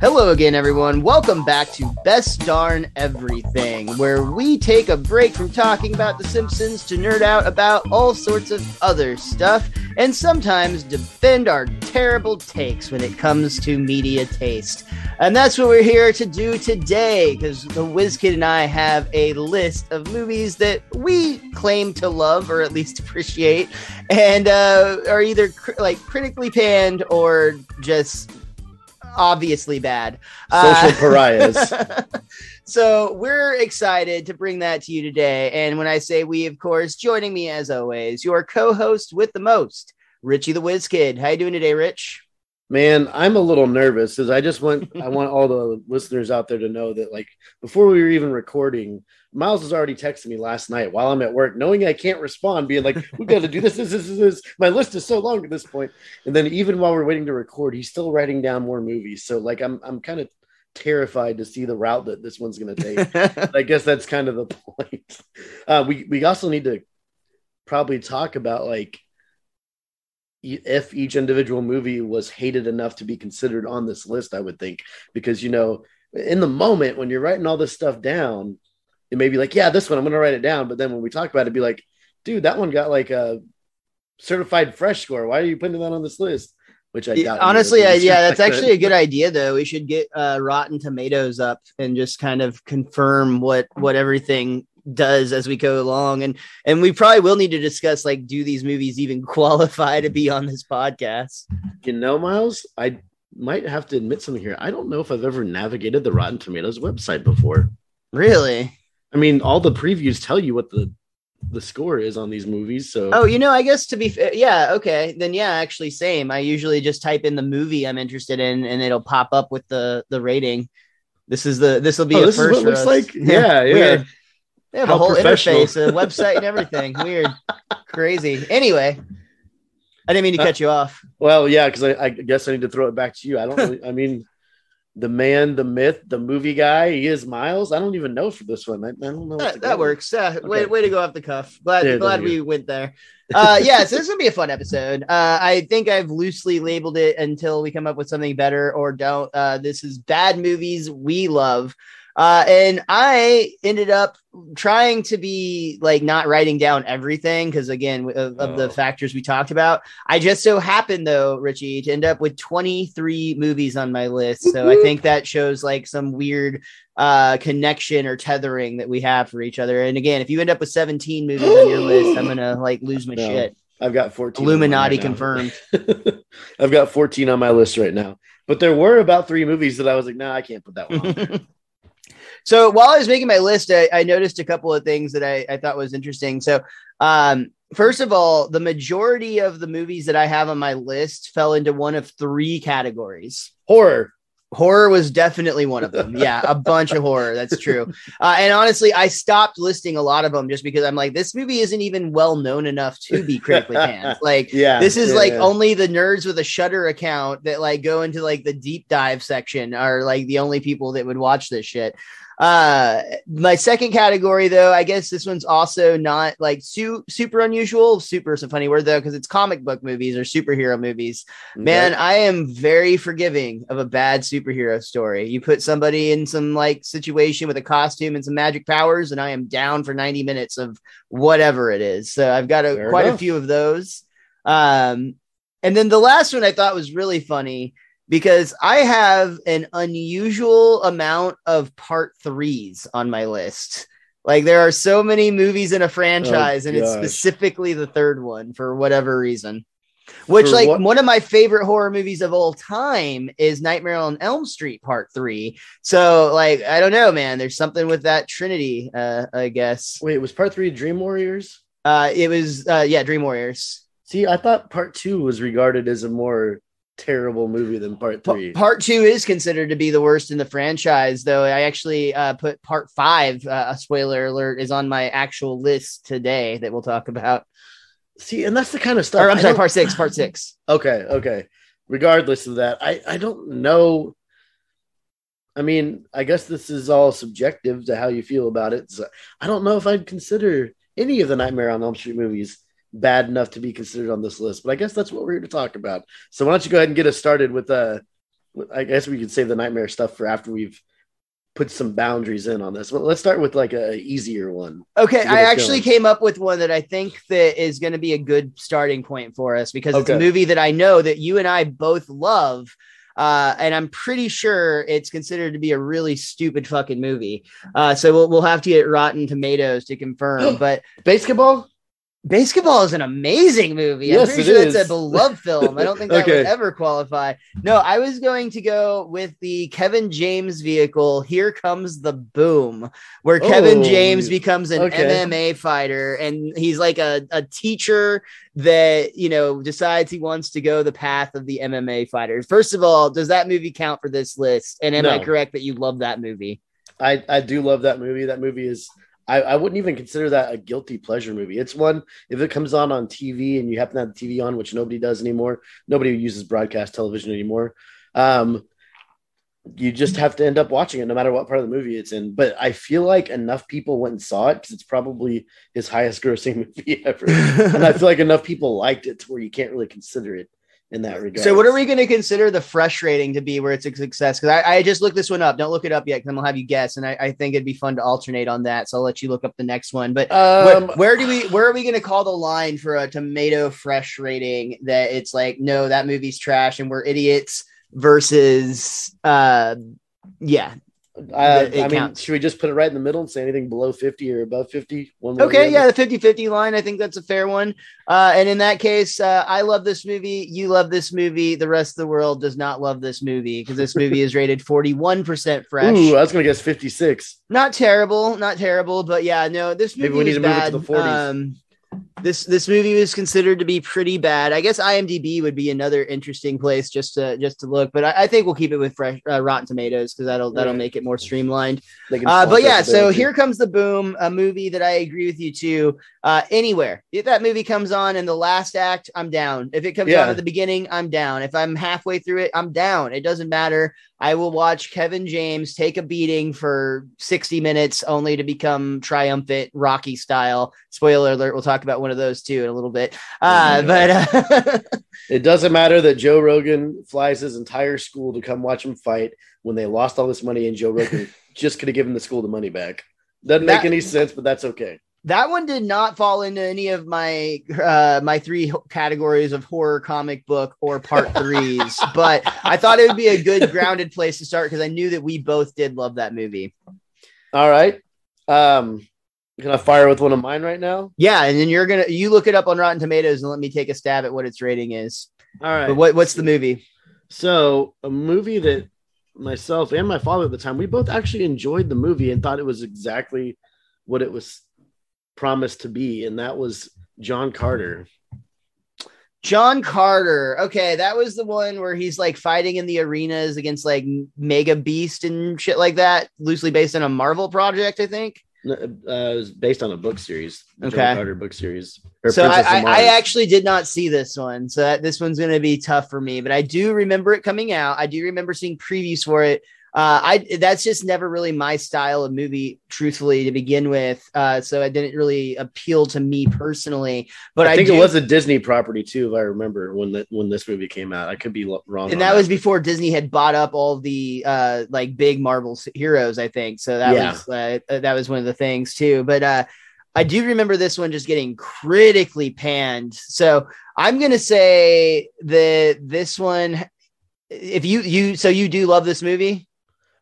Hello again, everyone. Welcome back to Best Darn Everything, where we take a break from talking about The Simpsons to nerd out about all sorts of other stuff and sometimes defend our terrible takes when it comes to media taste. And that's what we're here to do today, because the WizKid and I have a list of movies that we claim to love or at least appreciate, and uh, are either cr- like critically panned or just obviously bad. Social uh, pariahs. so we're excited to bring that to you today. And when I say we, of course, joining me as always, your co-host with the most, Richie the Whiz Kid. How you doing today, Rich? Man, I'm a little nervous because I just want I want all the listeners out there to know that like before we were even recording, Miles was already texting me last night while I'm at work, knowing I can't respond, being like, "We've got to do this, this, this, this." My list is so long at this point, and then even while we're waiting to record, he's still writing down more movies. So like, I'm I'm kind of terrified to see the route that this one's going to take. I guess that's kind of the point. Uh, we we also need to probably talk about like if each individual movie was hated enough to be considered on this list, I would think, because you know, in the moment when you're writing all this stuff down, it may be like, yeah, this one I'm gonna write it down, but then when we talk about it, be like, dude, that one got like a certified fresh score. Why are you putting that on this list? Which I yeah, honestly, I, yeah, that's actually a good idea though. We should get uh, Rotten Tomatoes up and just kind of confirm what what everything does as we go along. And and we probably will need to discuss like do these movies even qualify to be on this podcast? You know miles i might have to admit something here. I don't know if i've ever navigated the rotten tomatoes website before. Really i mean all the previews tell you what the the score is on these movies so oh you know i guess to be fair yeah okay then yeah actually same i usually just type in the movie i'm interested in and it'll pop up with the the rating this is the this will be oh, a this first is what looks like yeah yeah they have How a whole interface, a website, and everything. Weird, crazy. Anyway, I didn't mean to uh, cut you off. Well, yeah, because I, I, guess I need to throw it back to you. I don't. Really, I mean, the man, the myth, the movie guy. He is Miles. I don't even know for this one. I, I don't know. That, that works. Uh, okay. way, way to go off the cuff. Glad, yeah, glad we went there. Uh, yeah, so this is gonna be a fun episode. Uh, I think I've loosely labeled it until we come up with something better or don't. Uh, this is bad movies we love. Uh, and I ended up trying to be like not writing down everything because again of, of oh. the factors we talked about. I just so happened though, Richie, to end up with 23 movies on my list. So I think that shows like some weird uh connection or tethering that we have for each other. And again, if you end up with 17 movies on your list, I'm gonna like lose my no, shit. I've got 14. Illuminati right confirmed. I've got 14 on my list right now. But there were about three movies that I was like, nah, I can't put that one on. So while I was making my list, I, I noticed a couple of things that I, I thought was interesting. So, um, first of all, the majority of the movies that I have on my list fell into one of three categories horror. Horror was definitely one of them. Yeah, a bunch of horror. That's true. Uh, and honestly, I stopped listing a lot of them just because I'm like, this movie isn't even well known enough to be critically panned. Like, yeah, this is yeah, like yeah. only the nerds with a Shudder account that like go into like the deep dive section are like the only people that would watch this shit. Uh, my second category, though, I guess this one's also not like su- super unusual. Super is a funny word though, because it's comic book movies or superhero movies. Okay. Man, I am very forgiving of a bad superhero story. You put somebody in some like situation with a costume and some magic powers, and I am down for 90 minutes of whatever it is. So I've got a, quite enough. a few of those. Um, and then the last one I thought was really funny because I have an unusual amount of part threes on my list. Like there are so many movies in a franchise, oh, and it's specifically the third one for whatever reason. Which, for like, what? one of my favorite horror movies of all time is Nightmare on Elm Street Part Three. So, like, I don't know, man. There's something with that Trinity, uh, I guess. Wait, was Part Three Dream Warriors? Uh, it was, uh, yeah, Dream Warriors. See, I thought Part Two was regarded as a more terrible movie than part three. Part two is considered to be the worst in the franchise, though. I actually uh, put part five, uh, a spoiler alert, is on my actual list today that we'll talk about. See, and that's the kind of stuff. Or, I'm sorry, part six, part six. okay, okay. Regardless of that, I I don't know. I mean, I guess this is all subjective to how you feel about it. So I don't know if I'd consider any of the Nightmare on Elm Street movies bad enough to be considered on this list. But I guess that's what we're here to talk about. So why don't you go ahead and get us started with uh I guess we could save the nightmare stuff for after we've put some boundaries in on this. Well, let's start with like a easier one. Okay, I actually going. came up with one that I think that is going to be a good starting point for us because okay. it's a movie that I know that you and I both love. Uh, and I'm pretty sure it's considered to be a really stupid fucking movie. Uh, so we'll, we'll have to get Rotten Tomatoes to confirm. but basketball, BASEketball is an amazing movie. Yes, I'm pretty sure it's a beloved film. I don't think that okay. would ever qualify. No, I was going to go with the Kevin James vehicle, Here Comes the Boom, where oh, Kevin James becomes an okay. MMA fighter and he's like a, a teacher that, you know, decides he wants to go the path of the MMA fighters. First of all, does that movie count for this list? And am no. I correct that you love that movie? I, I do love that movie. That movie is I, I wouldn't even consider that a guilty pleasure movie. It's one if it comes on on TV and you happen to have the TV on, which nobody does anymore. Nobody uses broadcast television anymore. Um, you just have to end up watching it no matter what part of the movie it's in. But I feel like enough people went and saw it because it's probably his highest grossing movie ever. and I feel like enough people liked it to where you can't really consider it in that regard. So, what are we going to consider the fresh rating to be where it's a success? Because I, I, just looked this one up. Don't look it up yet because I'm gonna have you guess, and I, I, think it'd be fun to alternate on that. So I'll let you look up the next one. But um, where, where, do we where are we going to call the line for a tomato fresh rating that it's like no that movie's trash and we're idiots versus uh yeah uh, I mean, should we just put it right in the middle and say anything below 50 or above 50? One okay, yeah, the 50 50 line. I think that's a fair one. Uh, and in that case, uh, I love this movie. You love this movie. The rest of the world does not love this movie because this movie is rated 41% fresh. Ooh, I was going to guess 56. Not terrible, not terrible, but yeah, no, this movie Maybe we need to bad. move it to the 40s. Um, this this movie was considered to be pretty bad. I guess IMDb would be another interesting place just to just to look, but I, I think we'll keep it with fresh uh, Rotten Tomatoes because that'll that'll right. make it more streamlined. Uh, but yeah, so here comes the boom, a movie that I agree with you too. Uh, anywhere if that movie comes on in the last act, I'm down. If it comes yeah. on at the beginning, I'm down. If I'm halfway through it, I'm down. It doesn't matter. I will watch Kevin James take a beating for 60 minutes only to become triumphant Rocky style. Spoiler alert, we'll talk about one of those too in a little bit. Uh, oh but uh, it doesn't matter that Joe Rogan flies his entire school to come watch him fight when they lost all this money and Joe Rogan just could have given the school the money back. Doesn't that, make any sense, but that's okay. That one did not fall into any of my uh, my three categories of horror comic book or part threes, but I thought it would be a good grounded place to start because I knew that we both did love that movie. All right. Um, can I fire with one of mine right now? Yeah, and then you're gonna you look it up on Rotten Tomatoes and let me take a stab at what its rating is. All right. But what what's the movie? So a movie that myself and my father at the time we both actually enjoyed the movie and thought it was exactly what it was promised to be, and that was John Carter. John Carter. Okay, that was the one where he's like fighting in the arenas against like Mega Beast and shit like that, loosely based on a Marvel project, I think. Uh, it was based on a book series, okay. John Carter book series. So I, I, I, actually did not see this one, so that, this one's going to be tough for me. But I do remember it coming out. I do remember seeing previews for it. Uh, I that's just never really my style of movie, truthfully, to begin with. Uh, so it didn't really appeal to me personally. But I think I do, it was a Disney property too, if I remember when that when this movie came out. I could be wrong. And that, that, was before Disney had bought up all the uh, like big Marvel heroes, I think. So that yeah. was uh, that was one of the things too. But uh, I do remember this one just getting critically panned. So I'm gonna say that this one, if you you so you do love this movie.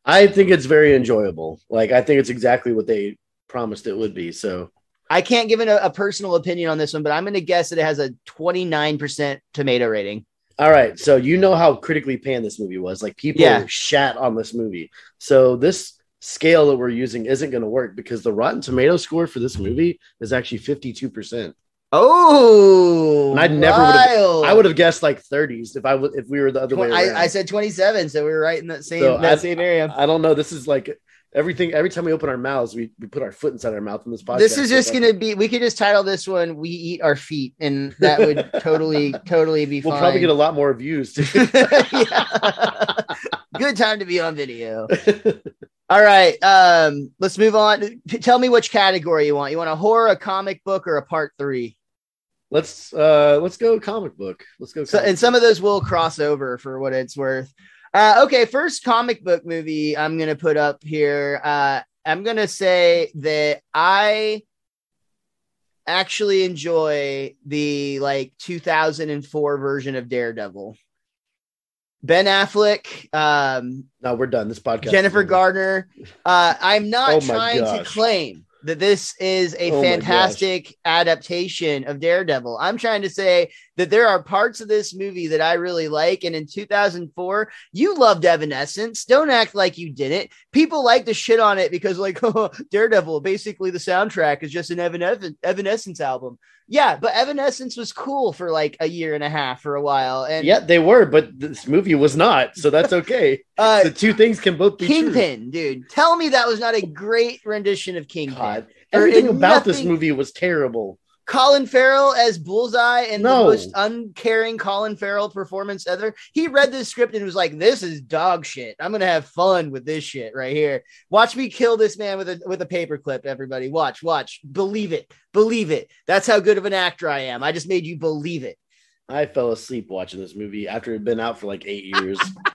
I think it's very enjoyable. Like I think it's exactly what they promised it would be. So I can't give a, a personal opinion on this one, but I'm going to guess that it has a 29% tomato rating. All right. So you know how critically panned this movie was. Like people yeah. shat on this movie. So this scale that we're using isn't going to work because the Rotten Tomato score for this movie is actually 52%. Oh, and I never would have. I would have guessed like 30s if I would if we were the other way. Around. I, I said 27, so we were right in that same so that I, same area. I, I don't know. This is like everything. Every time we open our mouths, we, we put our foot inside our mouth in this podcast. This is just so gonna be. We could just title this one "We Eat Our Feet," and that would totally totally be. We'll fine. probably get a lot more views. Good time to be on video. All right, um, let's move on. Tell me which category you want. You want a horror, a comic book, or a part three? Let's uh let's go comic book. Let's go. So, and some of those will cross over for what it's worth. Uh, okay, first comic book movie I'm gonna put up here. Uh, I'm gonna say that I actually enjoy the like 2004 version of Daredevil. Ben Affleck, um, no, we're done. This podcast. Jennifer Gardner. Uh, I'm not oh trying gosh. to claim that this is a oh fantastic adaptation of Daredevil. I'm trying to say that there are parts of this movie that I really like. And in 2004, you loved Evanescence. Don't act like you didn't. People like to shit on it because, like, oh, Daredevil, basically the soundtrack is just an Evanescence album. Yeah, but Evanescence was cool for like a year and a half for a while. And yeah, they were, but this movie was not. So that's okay. uh, the two things can both be Kingpin, true. dude. Tell me that was not a great rendition of Kingpin. God, everything about nothing... this movie was terrible. Colin Farrell as Bullseye and no. the most uncaring Colin Farrell performance ever. He read this script and was like, "This is dog shit. I'm gonna have fun with this shit right here. Watch me kill this man with a with a paperclip. Everybody, watch, watch, believe it, believe it. That's how good of an actor I am. I just made you believe it." I fell asleep watching this movie after it had been out for like eight years.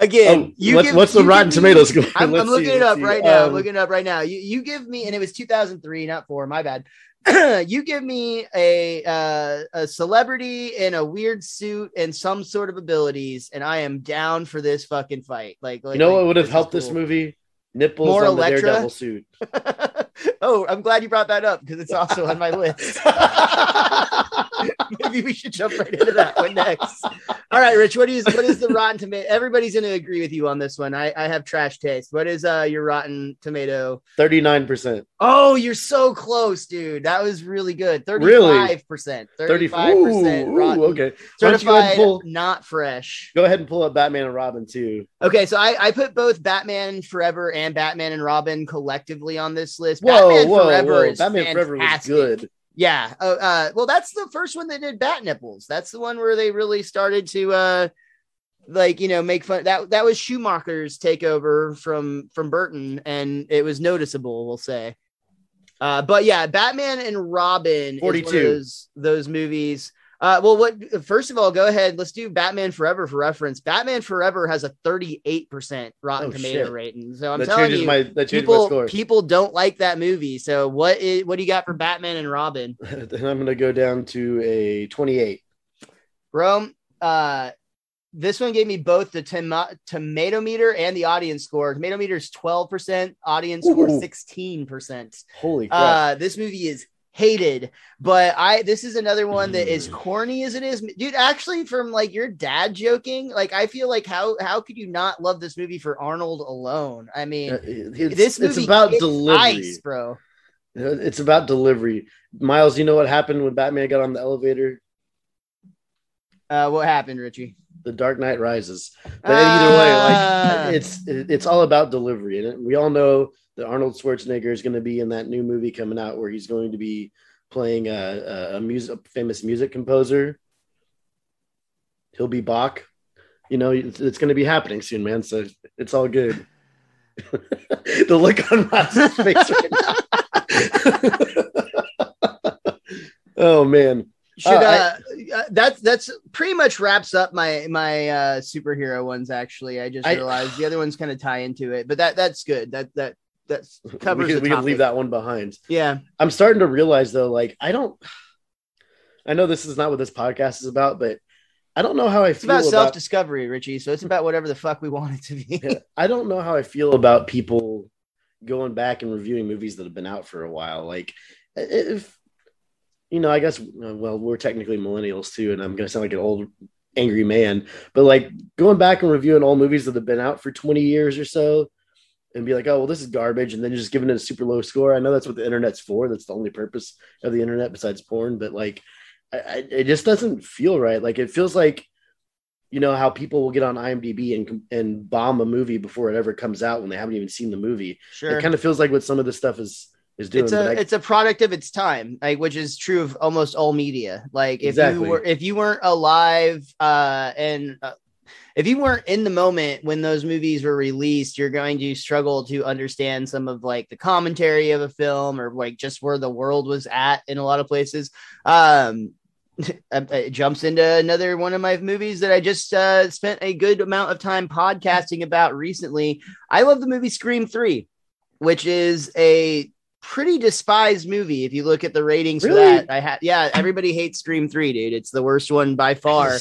Again, oh, you give, what's the Rotten Tomatoes score? I'm, I'm looking see, it up see. right now. I'm um, looking it up right now. You you give me, and it was 2003, not four. My bad. you give me a uh, a celebrity in a weird suit and some sort of abilities, and I am down for this fucking fight. Like, like you know like, what would have helped cool. this movie? Nipples More on Elektra? the Daredevil suit. oh, I'm glad you brought that up because it's also on my list. Maybe we should jump right into that one next. All right, Rich, what is what is the Rotten Tomato? Everybody's going to agree with you on this one. I, I have trash taste. What is uh your Rotten Tomato? Thirty nine percent. Oh, you're so close, dude. That was really good. Thirty five percent. Thirty five percent. Okay. Certified pull, not fresh. Go ahead and pull up Batman and Robin too. Okay, so I I put both Batman Forever and Batman and Robin collectively on this list. Whoa, Batman whoa, Forever whoa. is Batman fantastic. Forever was good. Yeah. Uh, uh, well, that's the first one that did bat nipples. That's the one where they really started to uh, like you know make fun. That that was Schumacher's takeover from from Burton, and it was noticeable. We'll say. Uh, but yeah, Batman and Robin, forty two. Those, those movies uh, well, what? First of all, go ahead. Let's do Batman Forever for reference. Batman Forever has a 38% Rotten oh, Tomato shit. rating. So I'm that telling you, my, people people don't like that movie. So what is what do you got for Batman and Robin? then I'm gonna go down to a 28. Rome, uh, this one gave me both the tom- tomato meter and the audience score. Tomato meter is 12%, audience Ooh. score 16%. Holy crap. Uh, this movie is hated but i this is another one that is mm. corny as it is. Dude actually from like your dad joking like i feel like how how could you not love this movie for arnold alone? I mean uh, it's, this movie it's about delivery. ice, bro. It's about delivery. Miles you know what happened when batman got on the elevator? Uh what happened richie? The Dark Knight Rises. But uh, either way, like ah. it's it's all about delivery, and we all know that Arnold Schwarzenegger is going to be in that new movie coming out where he's going to be playing a, a, music, a famous music composer. He'll be Bach. You know, it's, it's going to be happening soon, man. So it's all good. the look on my face right now. oh man. Should uh, I, uh, that's that's pretty much wraps up my my uh superhero ones actually. I just realized I, the other ones kind of tie into it, but that that's good. That that that's covers. We, can, we can leave that one behind. Yeah, I'm starting to realize though, like I don't. I know this is not what this podcast is about, but I don't know how I it's feel about self discovery, Richie. So it's about whatever the fuck we want it to be. yeah, I don't know how I feel about people going back and reviewing movies that have been out for a while. Like, if you know, I guess uh, well, we're technically millennials too, and I'm gonna sound like an old angry man, but like going back and reviewing all movies that have been out for 20 years or so and be like, oh, well, this is garbage, and then just giving it a super low score. I know that's what the internet's for. That's the only purpose of the internet besides porn. But like, I, it just doesn't feel right. Like it feels like, you know, how people will get on IMDb and and bomb a movie before it ever comes out when they haven't even seen the movie. Sure, it kind of feels like what some of this stuff is is doing. It's a I, it's a product of its time, like which is true of almost all media. Like if exactly. you were if you weren't alive uh, and uh, if you weren't in the moment when those movies were released, you're going to struggle to understand some of like the commentary of a film or like just where the world was at in a lot of places. Um, it jumps into another one of my movies that I just uh, spent a good amount of time podcasting about recently. I love the movie Scream 3, which is a pretty despised movie if you look at the ratings really? for that. I had yeah, everybody hates Scream 3, dude. It's the worst one by far.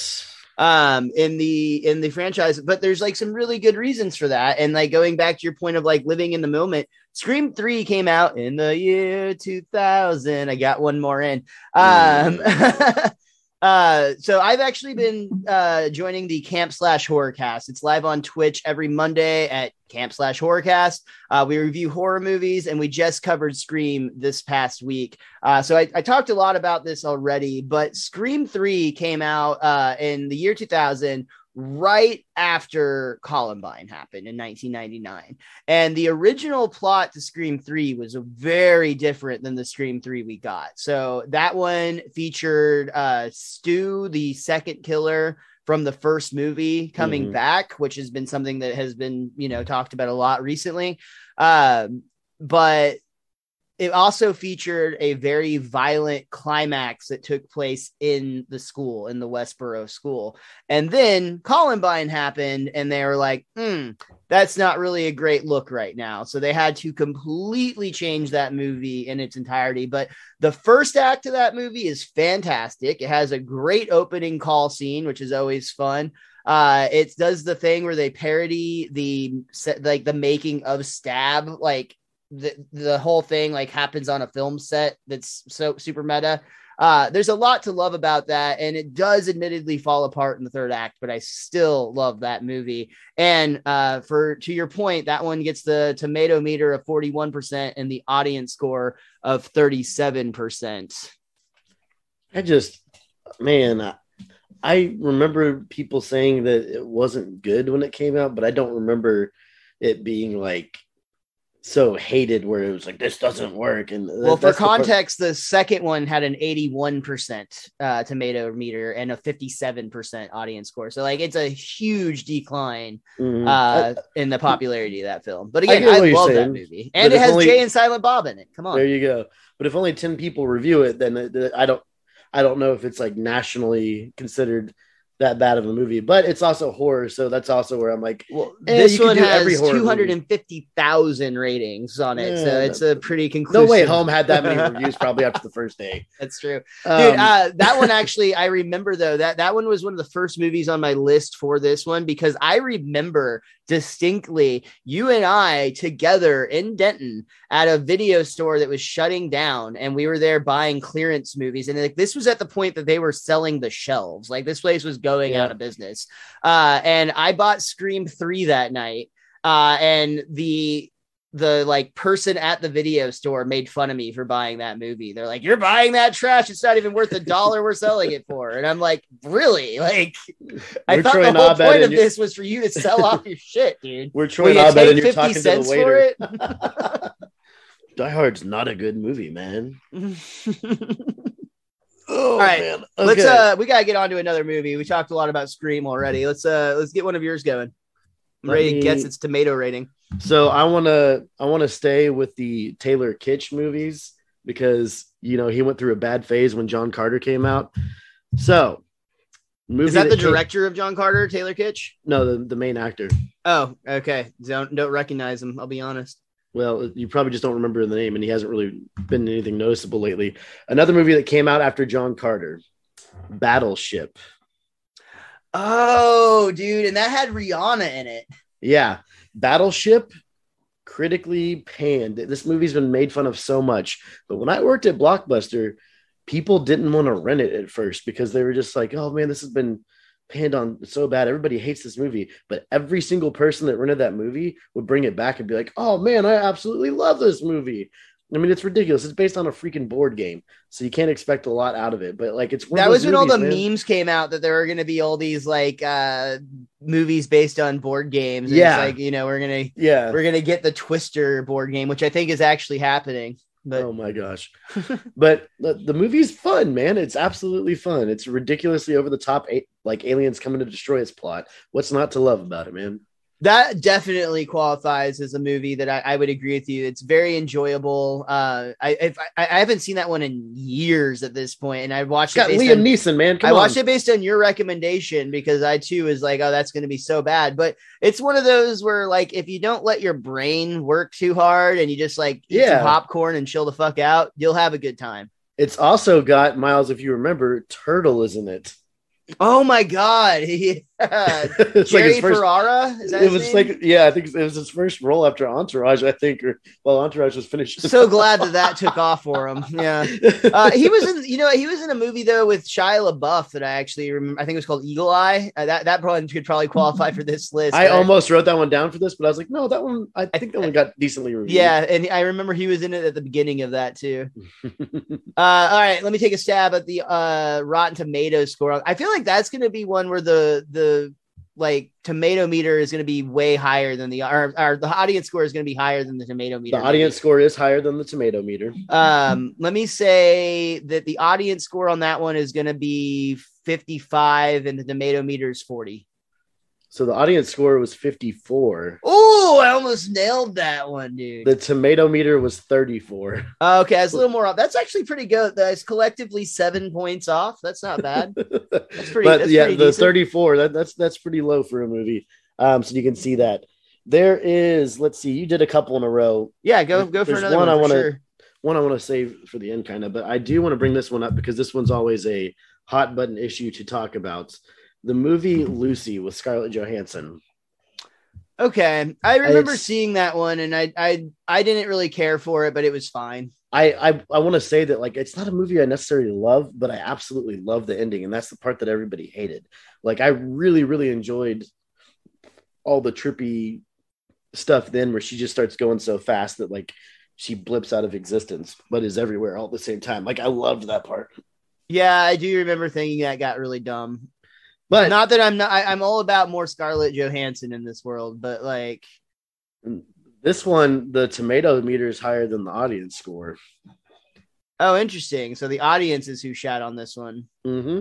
Um, in the in the franchise, but there's like some really good reasons for that. And like going back to your point of like living in the moment, Scream 3 came out in the year 2000. I got one more in. Um, Uh, so I've actually been uh, joining the Camp Slash Horrorcast. It's live on Twitch every Monday at Camp Slash Horrorcast. Uh, we review horror movies, and we just covered Scream this past week. Uh, so I, I, talked a lot about this already, but Scream Three came out uh, in the year 2000 right after Columbine happened in 1999. And the original plot to Scream 3 was very different than the Scream 3 we got. So that one featured uh, Stu, the second killer from the first movie, coming mm-hmm. back, which has been something that has been, you know, talked about a lot recently. Um, but it also featured a very violent climax that took place in the school, in the Woodsboro school. And then Columbine happened, and they were like, hmm, that's not really a great look right now. So they had to completely change that movie in its entirety. But the first act of that movie is fantastic. It has a great opening call scene, which is always fun. Uh, it does the thing where they parody the like the making of Stab, like the the whole thing like happens on a film set that's so super meta. Uh, there's a lot to love about that, and it does admittedly fall apart in the third act, but I still love that movie. And uh, for to your point, that one gets the tomato meter of 41% and the audience score of 37%. I just, man, I, I remember people saying that it wasn't good when it came out, but I don't remember it being like so hated where it was like this doesn't work and well for context the, the, second one had an 81% uh, tomato meter and a 57% audience score. So like it's a huge decline mm-hmm. uh, I, in the popularity of that film. But again i, I love saying, that movie and it has only, jay and silent bob in it. Come on. There you go. But if only 10 people review it then i don't i don't know if it's like nationally considered that bad of a movie, but it's also horror, so that's also where I'm like, well, eh, this one has two hundred and fifty thousand ratings on it, yeah, so it's a pretty conclusive. No way, Home had that many reviews probably after the first day. That's true, um, dude. Uh, that one actually, I remember though that that one was one of the first movies on my list for this one because I remember distinctly you and I together in Denton at a video store that was shutting down, and we were there buying clearance movies, and like this was at the point that they were selling the shelves, like this place was going yeah. out of business. Uh, and I bought Scream 3 that night. Uh, and the the like person at the video store made fun of me for buying that movie. They're like, "You're buying that trash. It's not even worth the dollar we're selling it for." And I'm like, "Really? Like, I thought the whole point of this was for you to sell off your shit, dude. We're Troy Abed and you're talking to the waiter. Die Hard's not a good movie, man. Oh, All right, man. Okay. let's uh, we gotta get on to another movie. We talked a lot about Scream already. Let's uh, let's get one of yours going. I'm ready me... gets its tomato rating. So I wanna I wanna stay with the Taylor Kitsch movies because you know he went through a bad phase when John Carter came out. So is that, that the came... director of John Carter, Taylor Kitsch? No, the, the main actor. Oh, okay. Don't don't recognize him. I'll be honest. Well, you probably just don't remember the name, and he hasn't really been anything noticeable lately. Another movie that came out after John Carter, Battleship. Oh, dude, and that had Rihanna in it. Yeah, Battleship, critically panned. This movie's been made fun of so much, but when I worked at Blockbuster, people didn't want to rent it at first because they were just like, "Oh man, this has been." Panned on so bad. Everybody hates this movie, but every single person that rented that movie would bring it back and be like, "Oh man, I absolutely love this movie." I mean, it's ridiculous. It's based on a freaking board game, so you can't expect a lot out of it. But like, it's that was when movies, all the man. memes came out that there were going to be all these like uh movies based on board games. yeah, like you know, we're gonna yeah, we're gonna get the Twister board game, which I think is actually happening. But... Oh my gosh. but the, the movie's fun, man. It's absolutely fun. It's ridiculously over the top, like aliens coming to destroy its plot. What's not to love about it, man? that definitely qualifies as a movie that I, I, would agree with you. It's very enjoyable. Uh, I, I, I haven't seen that one in years at this point, and I watched it's it. Got Liam on, Neeson, man. Come I watched on. it based on your recommendation because I too was like, oh, that's going to be so bad. But it's one of those where like if you don't let your brain work too hard and you just like eat yeah. some popcorn and chill the fuck out, you'll have a good time. It's also got Miles, if you remember, Turtle is in it. Oh my god! Yeah. Jerry like first, Ferrara. it was name? like yeah, I think it was his first role after Entourage. I think, or well, Entourage was finished. So glad that that took off for him. Yeah, uh, he was in. You know, he was in a movie though with Shia LaBeouf that I actually remember. I think it was called Eagle Eye. Uh, that that probably could probably qualify for this list. I almost wrote that one down for this, but I was like, no, that one. I think that one got decently reviewed. Yeah, and I remember he was in it at the beginning of that too. uh, all right, let me take a stab at the uh, Rotten Tomatoes score. I feel like that's going to be one where the the like tomato meter is going to be way higher than the or, or the audience score is going to be higher than the tomato meter. The audience maybe. score is higher than the tomato meter. Um, let me say that the audience score on that one is going to be 55 and the tomato meter is 40. So the audience score was 54. Oh, I almost nailed that one, dude. The tomato meter was 34. Okay, that's a little more off. That's actually pretty good. That's collectively seven points off. That's not bad. That's pretty. but that's yeah, pretty the decent. 34. That, that's that's pretty low for a movie. Um, so you can see that there is. Let's see. You did a couple in a row. Yeah, go go for another one. one I want to sure. one I want to save for the end, kind of. But I do want to bring this one up because this one's always a hot button issue to talk about the movie Lucy with Scarlett Johansson. Okay, I remember it's, seeing that one, and I I I didn't really care for it, but it was fine. I I, I want to say that like it's not a movie I necessarily love, but I absolutely love the ending, and that's the part that everybody hated. Like I really really enjoyed all the trippy stuff then, where she just starts going so fast that like she blips out of existence, but is everywhere all at the same time. Like I loved that part. Yeah, I do remember thinking that got really dumb. But not that I'm not. I, am all about more Scarlett Johansson in this world, but like this one, the tomato meter is higher than the audience score. Oh, interesting. So the audience is who shot on this one. Mm-hmm.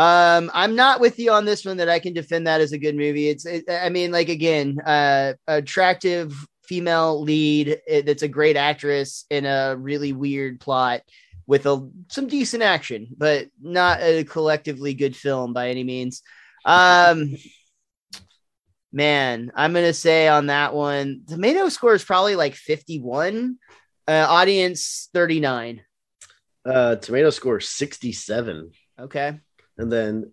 Um, I'm not with you on this one that I can defend that as a good movie. It's, it, I mean, like again, uh, attractive female lead it, that's a great actress in a really weird plot with a, some decent action, but not a collectively good film by any means. Um, man, I'm gonna say on that one, tomato score is probably like 51, uh, audience 39. Uh, tomato score 67. Okay, and then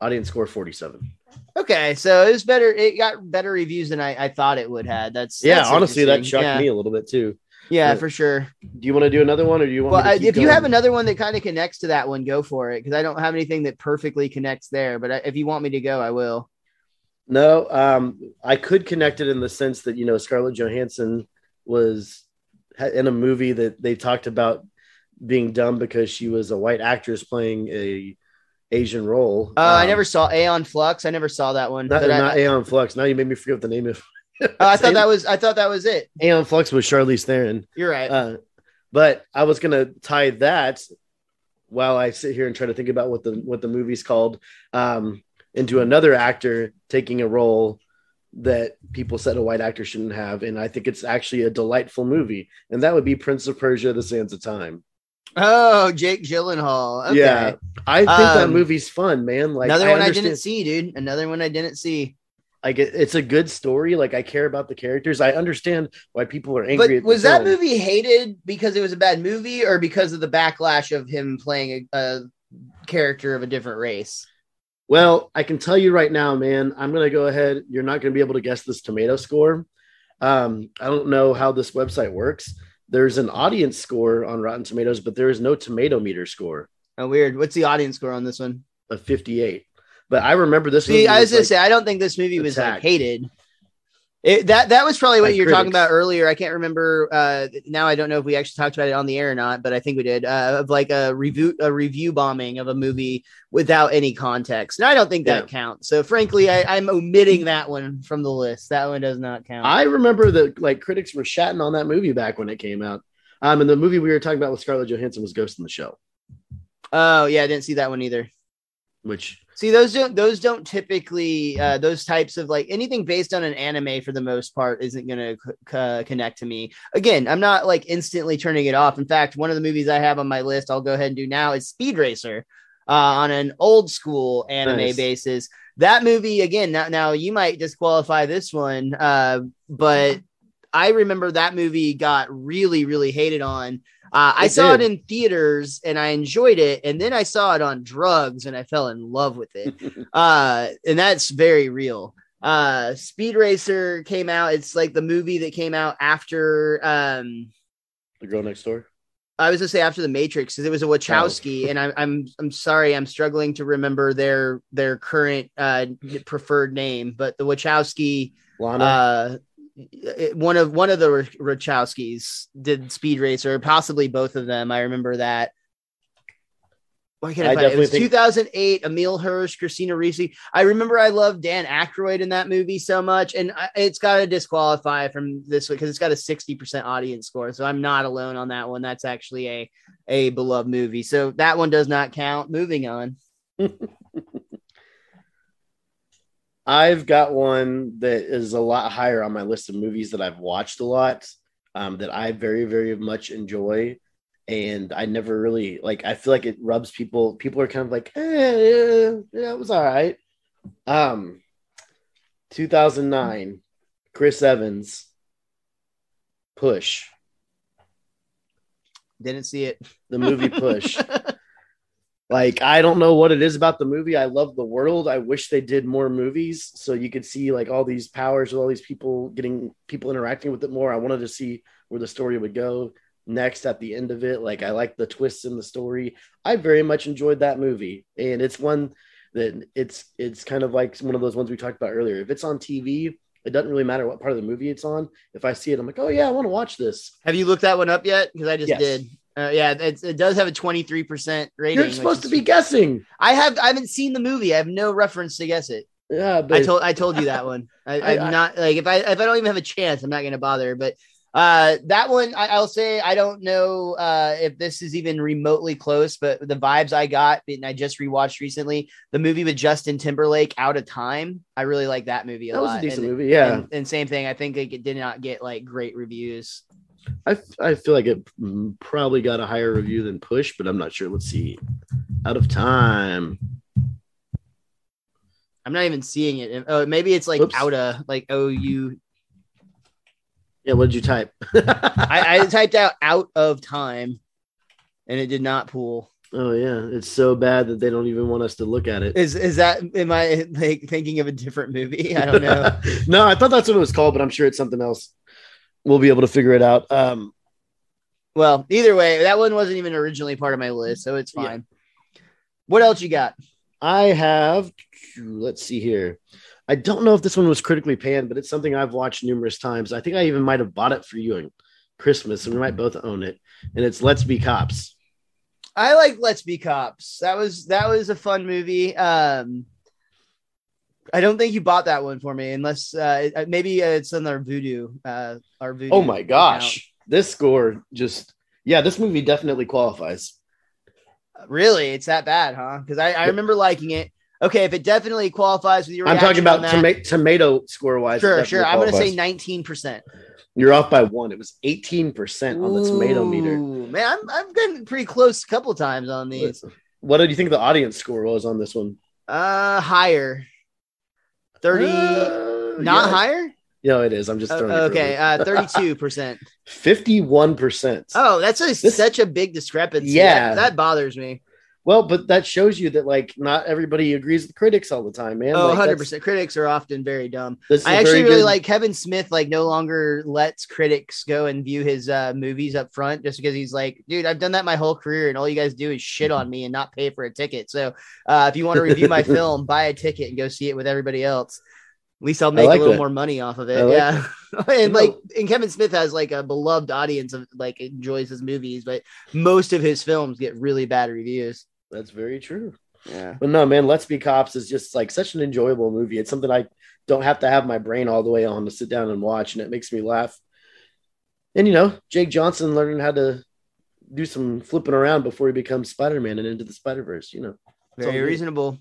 audience score 47. Okay, so it was better. It got better reviews than I, I thought it would have. That's yeah. That's honestly, that shocked yeah. me a little bit too. Yeah, but for sure. Do you want to do another one, or do you want? Well, if going? you have another one that kind of connects to that one, go for it. Because I don't have anything that perfectly connects there. But if you want me to go, I will. No, um, I could connect it in the sense that you know Scarlett Johansson was in a movie that they talked about being dumb because she was a white actress playing a Asian role. Oh, uh, um, I never saw Aeon Flux. I never saw that one. Not, not I, Aeon Flux. Now you made me forget the name of. Oh, I thought that was I thought that was it. Aeon Flux was Charlize Theron. You're right. Uh, but I was gonna tie that while I sit here and try to think about what the what the movie's called um, into another actor taking a role that people said a white actor shouldn't have, and I think it's actually a delightful movie, and that would be Prince of Persia: The Sands of Time. Oh, Jake Gyllenhaal. Okay. Yeah, I think um, that movie's fun, man. Like another I one understand. I didn't see, dude. Another one I didn't see. Like it, it's a good story. Like I care about the characters. I understand why people are angry. But was that movie hated because it was a bad movie, or because of the backlash of him playing a, a character of a different race? Well, I can tell you right now, man. I'm gonna go ahead. You're not gonna be able to guess this tomato score. Um, I don't know how this website works. There's an audience score on Rotten Tomatoes, but there is no tomato meter score. Oh, weird. What's the audience score on this one? A 58. But I remember this. See, I was, was gonna like say I don't think this movie was like hated. It, that that was probably what you were talking about earlier. I can't remember uh, now. I don't know if we actually talked about it on the air or not, but I think we did. Uh, of like a review a review bombing of a movie without any context, and I don't think that yeah. counts. So frankly, I, I'm omitting that one from the list. That one does not count. I remember that like critics were chatting on that movie back when it came out. Um, and the movie we were talking about with Scarlett Johansson was Ghost in the Shell. Oh yeah, I didn't see that one either. which see those don't those don't typically uh, those types of like anything based on an anime for the most part isn't going to c- connect to me. Again, I'm not like instantly turning it off. In fact, one of the movies I have on my list, I'll go ahead and do now is Speed Racer uh, on an old school anime nice. basis. That movie again. Now, now you might disqualify this one, uh, but I remember that movie got really, really hated on. Uh, I saw did. it in theaters and I enjoyed it, and then I saw it on drugs and I fell in love with it. uh, and that's very real. Uh, Speed Racer came out. It's like the movie that came out after um, The Girl Next Door. I was gonna say after the Matrix because it was a Wachowski, oh. and I'm I'm I'm sorry, I'm struggling to remember their their current uh, preferred name, but the Wachowski, Lana. uh, Uh, one of one of the Wachowskis did Speed Racer, possibly both of them. I remember that. Why can't I, I find it? it was think... 2008. Emile Hirsch, Christina Ricci. I remember I loved Dan Aykroyd in that movie so much, and it's got to disqualify from this because it's got a 60% audience score. So I'm not alone on that one. That's actually a a beloved movie. So that one does not count. Moving on. I've got one that is a lot higher on my list of movies that I've watched a lot um, that I very, very much enjoy and I never really like. I feel like it rubs people. People are kind of like, eh, yeah, it was all right. Um, 2009, Chris Evans, Push. Didn't see it. The movie Push. like I don't know what it is about the movie. I love the world. I wish they did more movies so you could see like all these powers with all these people getting people interacting with it more. I wanted to see where the story would go next at the end of it. Like I like the twists in the story. I very much enjoyed that movie, and it's one that it's it's kind of like one of those ones we talked about earlier. If it's on TV, it doesn't really matter what part of the movie it's on. If I see it, I'm like, oh yeah, I want to watch this. Have you looked that one up yet? Because I just yes. did. Uh, yeah, it does have a 23% rating. You're supposed to be guessing. I have I haven't seen the movie. I have no reference to guess it. Yeah, but I told I told you that one. I, am not like if I if I don't even have a chance, I'm not gonna bother. But uh, that one, I, will say, I don't know uh, if this is even remotely close, but the vibes I got, and I just rewatched recently, the movie with Justin Timberlake, Out of Time. I really like that movie a that lot. Was a decent and, movie, yeah. And, and, same thing, I think it did not get like great reviews. I, I feel like it mm, probably got a higher review than Push, but I'm not sure. Let's see. Out of Time. I'm not even seeing it. Oh, maybe it's like Oops. Outa, like O U yeah, what did you type? I, I typed out out of time and it did not pull. Oh yeah, it's so bad that they don't even want us to look at it. Is is that am I like thinking of a different movie? I don't know. no, I thought that's what it was called, but I'm sure it's something else. We'll be able to figure it out. Um, well, either way, that one wasn't even originally part of my list, so it's fine. Yeah. What else you got? I have. Let's see here. I don't know if this one was critically panned, but it's something I've watched numerous times. I think I even might have bought it for you on Christmas, and we might both own it. And it's Let's Be Cops. I like Let's Be Cops. That was that was a fun movie. Um, I don't think you bought that one for me, unless uh, maybe uh, it's in our voodoo. Uh, our Vudu. Oh my gosh, account. this score just yeah, this movie definitely qualifies. Really, it's that bad, huh? Because I, I remember liking it. Okay, if it definitely qualifies with your, I'm talking about toma- tomato score wise. Sure, sure. I'm going to say 19. percent You're off by one. It was 18 percent on the tomato meter. Man, I'm I'm getting pretty close a couple times on these. What did you think the audience score was on this one? Uh, higher. 30. Uh, not yeah. higher. No, it is. I'm just throwing. Uh, okay, uh, 32 percent. 51 percent. Oh, that's a, this, such a big discrepancy. Yeah, that, that bothers me. Well, but that shows you that like not everybody agrees with critics all the time, man. Oh, like, 100%. Critics are often very dumb. I actually really good... like Kevin Smith like no longer lets critics go and view his uh, movies up front just because he's like, dude, I've done that my whole career and all you guys do is shit on me and not pay for a ticket. So, uh, if you want to review my film, buy a ticket and go see it with everybody else. At least I'll make like a little that. more money off of it. Like yeah. and like and Kevin Smith has like a beloved audience of like enjoys his movies, but most of his films get really bad reviews. That's very true. Yeah. But no, man, Let's Be Cops is just like such an enjoyable movie. It's something I don't have to have my brain all the way on to sit down and watch, and it makes me laugh. And you know, Jake Johnson learning how to do some flipping around before he becomes Spider Man and into the Spider Verse. You know. Very reasonable.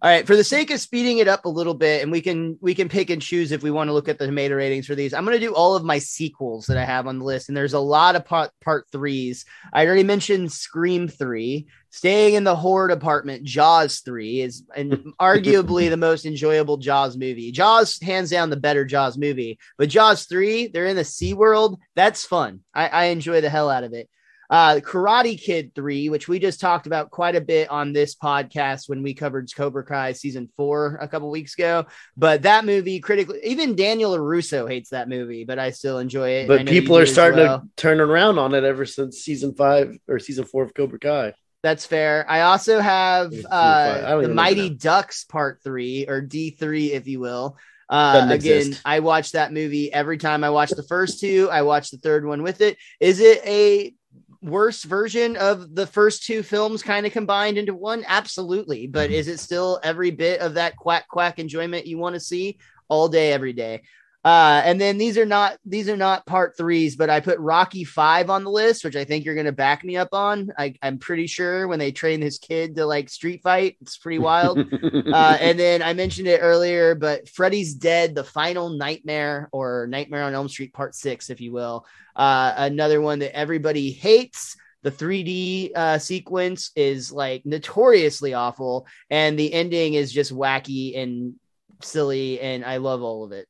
All right, for the sake of speeding it up a little bit, and we can we can pick and choose if we want to look at the tomato ratings for these. I'm going to do all of my sequels that I have on the list, and there's a lot of part part threes. I already mentioned Scream three, staying in the horror department. Jaws three is and arguably the most enjoyable Jaws movie. Jaws hands down the better Jaws movie, but Jaws three, they're in the Sea World. That's fun. I, I enjoy the hell out of it. Uh, Karate Kid 3, which we just talked about quite a bit on this podcast when we covered Cobra Kai season four a couple weeks ago. But that movie, critically, even Daniel LaRusso hates that movie, but I still enjoy it. But people are starting well. to turn around on it ever since season five or season four of Cobra Kai. That's fair. I also have uh, the Mighty Ducks Part Three or D three, if you will. Uh, again, exist. I watch that movie every time I watch the first two. I watch the third one with it. Is it a worse version of the first two films kind of combined into one? Absolutely. But mm-hmm. is it still every bit of that quack quack enjoyment you want to see all day, every day? Uh, and then these are not these are not part threes, but I put Rocky Five on the list, which I think you're going to back me up on. I, am pretty sure when they train his kid to like street fight, it's pretty wild. uh, and then I mentioned it earlier, but Freddy's Dead: The Final Nightmare or Nightmare on Elm Street Part Six, if you will. Uh, another one that everybody hates. The 3D uh, sequence is like notoriously awful, and the ending is just wacky and silly, and I love all of it.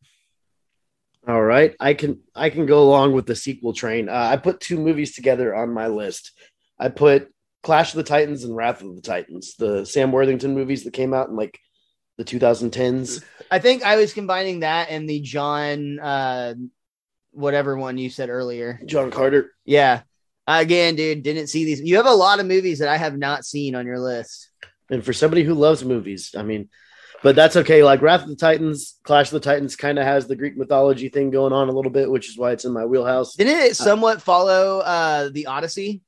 All right, I can I can go along with the sequel train. Uh, I put two movies together on my list. I put Clash of the Titans and Wrath of the Titans, the Sam Worthington movies that came out in like the 2010s. I think I was combining that and the John uh whatever one you said earlier. John Carter. Yeah. Again, dude, didn't see these. You have a lot of movies that I have not seen on your list. And for somebody who loves movies, I mean, but that's okay. Like Wrath of the Titans, Clash of the Titans kind of has the Greek mythology thing going on a little bit, which is why it's in my wheelhouse. Didn't it somewhat follow uh the Odyssey?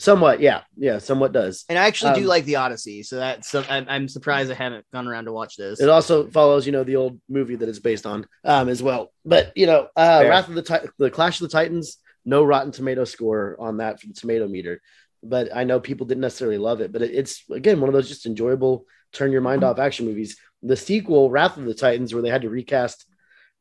Somewhat, yeah, yeah, somewhat does. And I actually um, do like the Odyssey, so that's I'm, I'm, surprised I haven't gone around to watch this. It also follows, you know, the old movie that it's based on, um, as well. But you know, uh, Wrath of the Ti- the Clash of the Titans, no Rotten Tomato score on that for the tomato meter. But I know people didn't necessarily love it, but it, it's again one of those just enjoyable, turn your mind off action movies the sequel, Wrath of the Titans, where they had to recast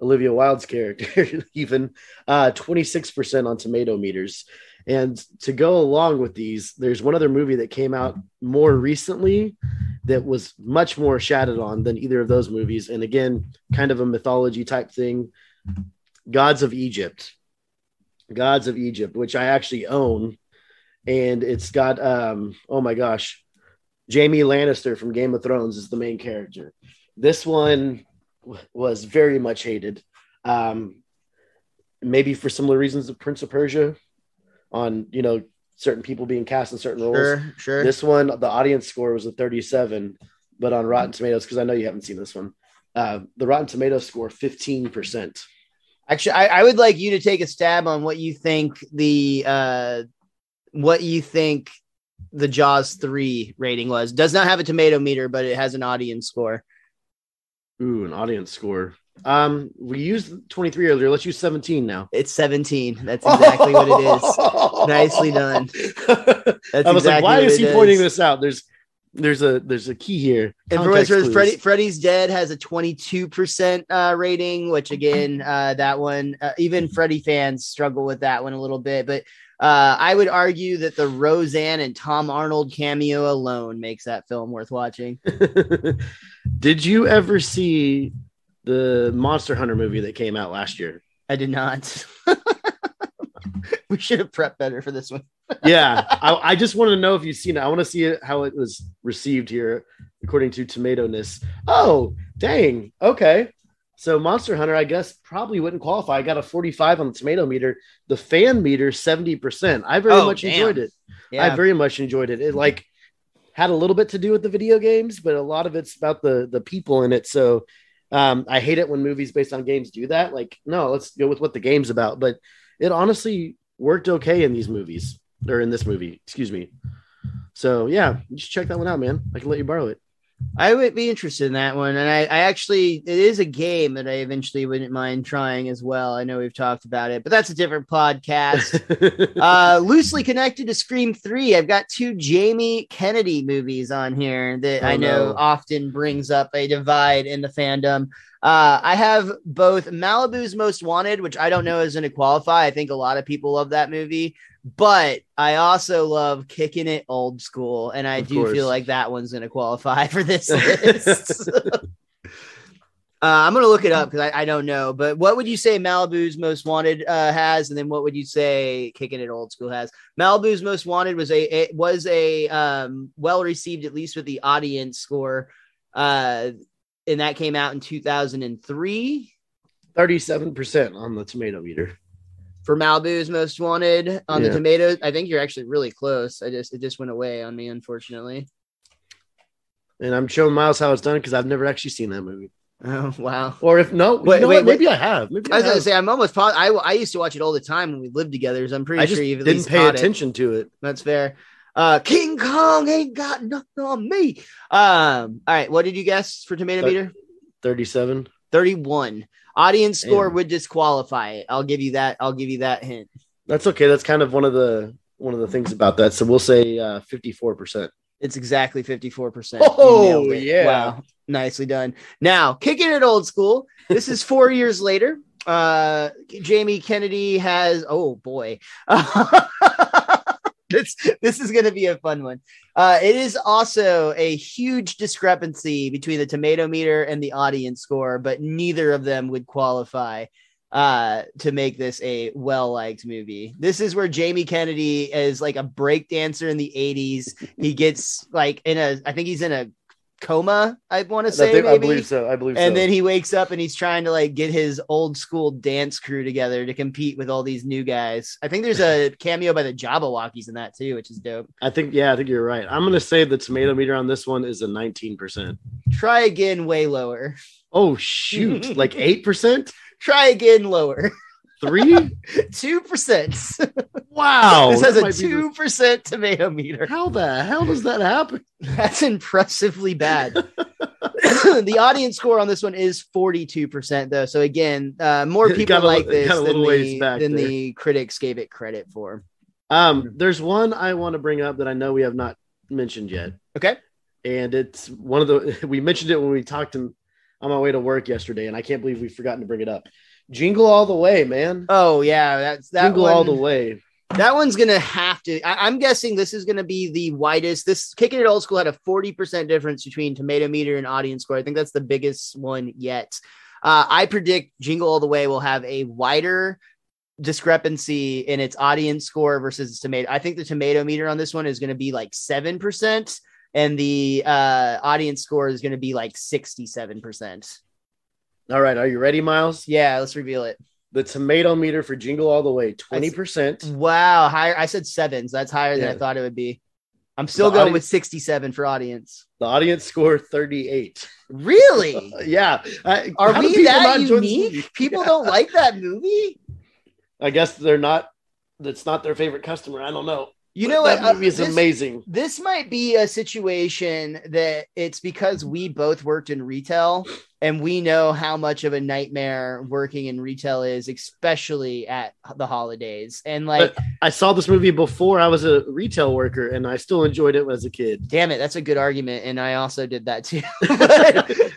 Olivia Wilde's character, even uh, 26% on tomato meters. And to go along with these, there's one other movie that came out more recently that was much more shadowed on than either of those movies. And again, kind of a mythology type thing Gods of Egypt. Gods of Egypt, which I actually own. And it's got, um, oh my gosh, Jaime Lannister from Game of Thrones is the main character. This one was very much hated. Um, maybe for similar reasons of Prince of Persia on, you know, certain people being cast in certain roles. Sure, sure. This one, the audience score was a 37, but on Rotten Tomatoes, because I know you haven't seen this one, uh, the Rotten Tomatoes score 15%. Actually, I, I, would like you to take a stab on what you think the uh, what you think the Jaws 3 rating was. Does not have a tomato meter, but it has an audience score. Ooh, an audience score. Um, we used 23 earlier. Let's use 17 now. It's 17. That's exactly what it is. Nicely done. That's I was exactly like, why is he pointing this out? There's there's a there's a key here. And for what Freddy, Freddy's Dead has a 22% uh, rating, which again, uh, that one, uh, even Freddy fans struggle with that one a little bit. But uh, I would argue that the Roseanne and Tom Arnold cameo alone makes that film worth watching. did you ever see the Monster Hunter movie that came out last year? I did not. we should have prepped better for this one. yeah, I, I, just want to know if you've seen it. I want to see it, how it was received here, according to Tomatoness. Oh, dang. Okay. So Monster Hunter, I guess, probably wouldn't qualify. I got a 45 on the tomato meter. The fan meter, 70%. I very oh, much damn. enjoyed it. Yeah. I very much enjoyed it. It like had a little bit to do with the video games, but a lot of it's about the the people in it. So um, I hate it when movies based on games do that. Like, no, let's go with what the game's about. But it honestly worked okay in these movies or in this movie, excuse me. So yeah, just check that one out, man. I can let you borrow it. I would be interested in that one. And I, I, actually, it is a game that I eventually wouldn't mind trying as well. I know we've talked about it, but that's a different podcast. uh, loosely connected to Scream 3, I've got two Jamie Kennedy movies on here that oh, I know no. often brings up a divide in the fandom. Uh, I have both Malibu's Most Wanted, which I don't know is going to qualify. I think a lot of people love that movie, but I also love kicking it old school, and I of do course. feel like that one's going to qualify for this list. uh, I'm going to look it up because I, I, don't know. But what would you say Malibu's Most Wanted uh, has, and then what would you say Kicking It Old School has? Malibu's Most Wanted was a it was a um, well received, at least with the audience score, uh, and that came out in 2003. 37% on the tomato meter for Malibu's Most Wanted on yeah. the tomatoes. I think you're actually really close. I just it just went away on me, unfortunately. And I'm showing Miles how it's done because I've never actually seen that movie. Oh wow! Or if no, wait, wait, maybe I have. Maybe I, I was gonna say I'm almost. Po- I I used to watch it all the time when we lived together. So I'm pretty I sure you didn't pay attention it. to it. That's fair. Uh, King Kong ain't got nothing on me. Um, all right, what did you guess for tomato meter? Thirty-seven. Thirty-one. Audience score Damn. would disqualify it. I'll give you that. I'll give you that hint. That's okay. That's kind of one of the one of the things about that. So we'll say uh, fifty-four percent. It's exactly fifty-four percent. Oh yeah! Wow, nicely done. Now kicking it old school. This is four years later. Uh, Jamie Kennedy has. Oh boy. this this is going to be a fun one. Uh, it is also a huge discrepancy between the tomato meter and the audience score, but neither of them would qualify uh, to make this a well liked movie. This is where Jamie Kennedy is like a break dancer in the 80s. He gets like in a, I think he's in a coma. I want to say, think, I believe so. I believe so and so. then he wakes up and he's trying to like get his old school dance crew together to compete with all these new guys. I think there's a cameo by the Jabbawockeez in that too, which is dope. I think, yeah, I think you're right. I'm gonna say the tomato meter on this one is a 19. percent Try again, way lower. Oh shoot, like eight percent. Try again, lower. Three, two percent. Wow, this has a two percent tomato meter. How the hell does that happen? That's impressively bad. the audience score on this one is forty-two percent, though. So again, uh, more people like this than, the, than the critics gave it credit for. Um, there's one I want to bring up that I know we have not mentioned yet. Okay, and it's one of the we mentioned it when we talked in, on my way to work yesterday, and I can't believe we've forgotten to bring it up. Jingle all the way, man. Oh yeah, that's that Jingle one, all the way. That one's gonna have to. I, am guessing this is gonna be the widest. This kicking it old school had a 40% difference between tomato meter and audience score. I think that's the biggest one yet. Uh, I predict Jingle All the Way will have a wider discrepancy in its audience score versus its tomato. I think the tomato meter on this one is going to be like 7%, and the uh, audience score is going to be like 67%. All right, are you ready, Miles? Yeah, let's reveal it. The tomato meter for Jingle All the Way, 20%. Wow, higher. I said sevens. That's higher yeah. than I thought it would be. I'm still the going with 67 for audience. The audience score 38. Really? yeah. Are we that unique? People yeah. don't like that movie. I guess they're not. That's not their favorite customer. I don't know. You know what? That movie is this, amazing. This might be a situation that it's because we both worked in retail and we know how much of a nightmare working in retail is, especially at the holidays. And like, but I saw this movie before I was a retail worker, and I still enjoyed it as a kid. Damn it, that's a good argument, and I also did that too.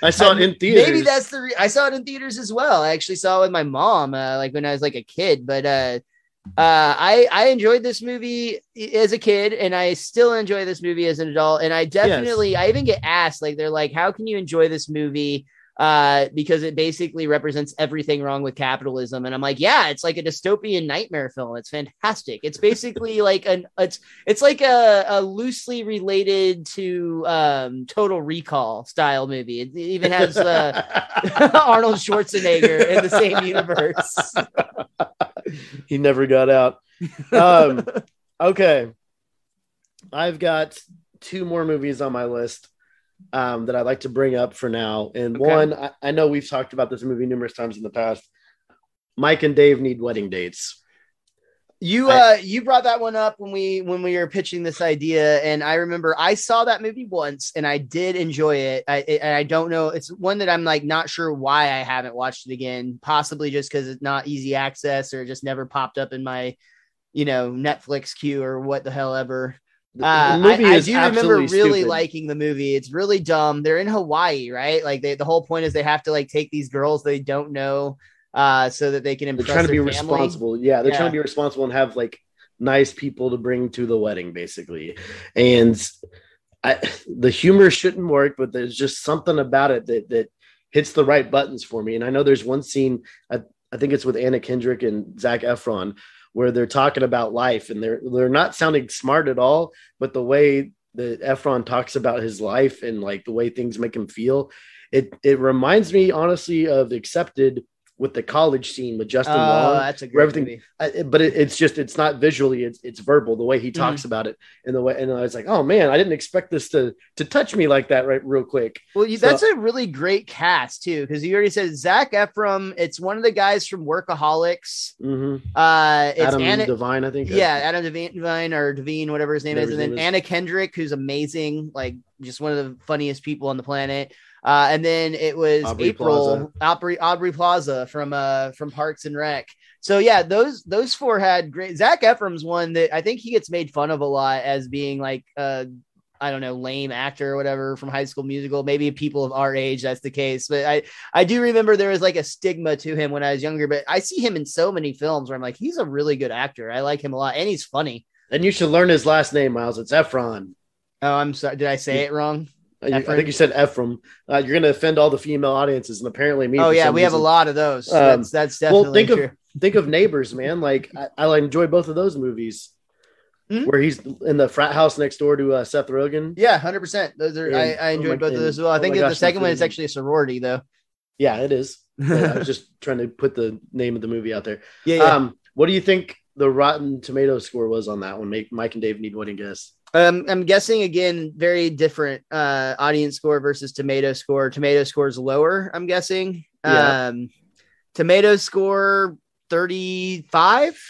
I saw it in theaters. Maybe that's the re- I saw it in theaters as well. I actually saw it with my mom, uh, like when I was like a kid, but uh uh, I I enjoyed this movie as a kid, and I still enjoy this movie as an adult. And I definitely, yes. I even get asked, like, they're like, "How can you enjoy this movie?" Uh, because it basically represents everything wrong with capitalism. And I'm like, yeah, it's like a dystopian nightmare film. It's fantastic. It's basically like an it's it's like a, a loosely related to um, Total Recall style movie. It even has uh, Arnold Schwarzenegger in the same universe. He never got out. Um, okay. I've got two more movies on my list um, that I'd like to bring up for now. And okay. one, I, I, know we've talked about this movie numerous times in the past. Mike and Dave need wedding dates. You uh you brought that one up when we when we were pitching this idea, and I remember I saw that movie once and I did enjoy it. I and I don't know, it's one that I'm like not sure why I haven't watched it again. Possibly just because it's not easy access or just never popped up in my, you know, Netflix queue or what the hell ever. Uh, I, I, do remember really stupid. liking the movie. It's really dumb. They're in Hawaii, right? Like they, the whole point is they have to like take these girls they don't know uh, so that they can impress. They're trying to be family. responsible. Yeah, they're yeah. trying to be responsible and have like nice people to bring to the wedding, basically. And I, the humor shouldn't work, but there's just something about it that that hits the right buttons for me. And I know there's one scene. I, I think it's with Anna Kendrick and Zac Efron where they're talking about life and they're they're not sounding smart at all, but the way that Efron talks about his life and like the way things make him feel, it it reminds me honestly of Accepted with the college scene with Justin oh, Long. That's a great everything, I, but it, it's just it's not visually, it's it's verbal. The way he talks mm. about it, and the way, and I was like, oh man, I didn't expect this to to touch me like that, right, real quick. Well, you, so, that's a really great cast too, because you already said Zac Efron. It's one of the guys from Workaholics. Mm-hmm. Uh, it's Adam Anna, Devine, I think. Yeah, Adam Devine or Devine, whatever his name whatever is, and then is. Anna Kendrick, who's amazing, like just one of the funniest people on the planet. Uh, and then it was Aubrey April Plaza. Aubrey Aubrey Plaza from uh from Parks and Rec. So yeah, those those four had great. Zac Efron's one that I think he gets made fun of a lot as being like uh I don't know lame actor or whatever from High School Musical. Maybe people of our age that's the case, but I I do remember there was like a stigma to him when I was younger. But I see him in so many films where I'm like he's a really good actor. I like him a lot, and he's funny. And you should learn his last name, Miles. It's Efron. Oh, I'm sorry. Did I say it wrong? I, I think you said Ephraim. Uh, you're going to offend all the female audiences, and apparently me. Oh yeah, we reason. have a lot of those. Um, that's that's definitely well. Think true. of think of Neighbors, man. Like I, I enjoy both of those movies. Mm-hmm. Where he's in the frat house next door to uh, Seth Rogen. Yeah, hundred percent. Those are I, I, enjoyed oh both of those as well. I oh think gosh, the second one is actually a sorority, though. Yeah, it is. I was just trying to put the name of the movie out there. Yeah, yeah. Um, what do you think the Rotten Tomato score was on that one? Make Mike and Dave need one guess. Um, I'm guessing again, very different uh, audience score versus tomato score. Tomato score is lower. I'm guessing. Yeah. Um, tomato score 35.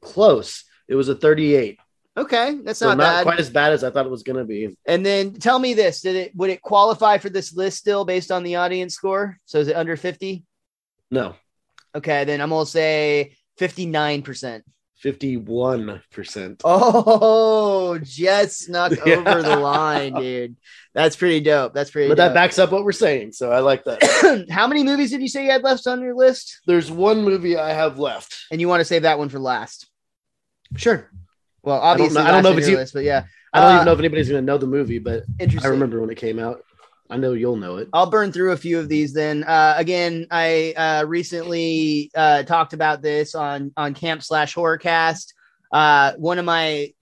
Close. It was a 38. Okay, that's so not, not quite as bad as I thought it was going to be. And then tell me this: Did it would it qualify for this list still based on the audience score? So is it under 50? No. Okay, then I'm gonna say 59 percent. 51%. Oh, just snuck yeah. over the line, dude. That's pretty dope. That's pretty But dope. that backs up what we're saying. So I like that. How many movies did you say you had left on your list? There's one movie I have left. And you want to save that one for last? Sure. Well, obviously, I don't know, I don't know if it's list, but yeah. I don't uh, even know if anybody's going to know the movie, but I remember when it came out. I know you'll know it. I'll burn through a few of these then. Uh, again, I uh, recently uh, talked about this on on Camp Slash Horrorcast. Uh, one of my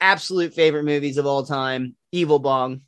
absolute favorite movies of all time, Evil Bong.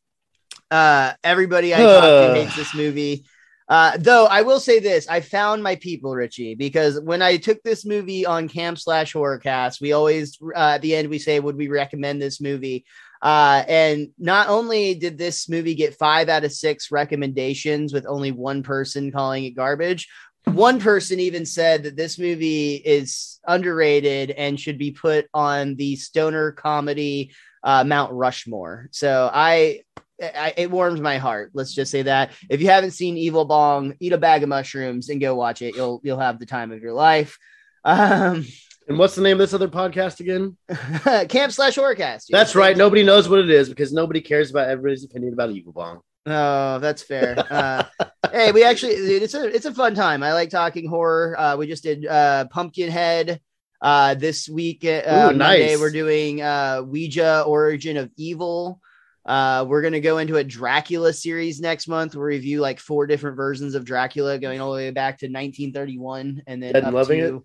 Uh, everybody I talk to hates this movie. Uh, though I will say this, I found my people, Richie, because when I took this movie on Camp Slash Horrorcast, we always uh, at the end we say, would we recommend this movie? Uh, and not only did this movie get five out of six recommendations with only one person calling it garbage, one person even said that this movie is underrated and should be put on the stoner comedy uh, Mount Rushmore. So I, I, it warms my heart. Let's just say that if you haven't seen Evil Bong, eat a bag of mushrooms and go watch it. You'll you'll have the time of your life. Um, and what's the name of this other podcast again? Camp slash Horrorcast. That's right. Nobody knows what it is because nobody cares about everybody's opinion about Evil Bong. Oh, that's fair. Uh, hey, we actually it's a it's a fun time. I like talking horror. Uh, we just did uh, Pumpkinhead uh, this week. Uh, Ooh, Monday, nice. we're doing uh, Ouija Origin of Evil. Uh, we're gonna go into a Dracula series next month. We'll review like four different versions of Dracula, going all the way back to 1931, and then Dead loving to, it.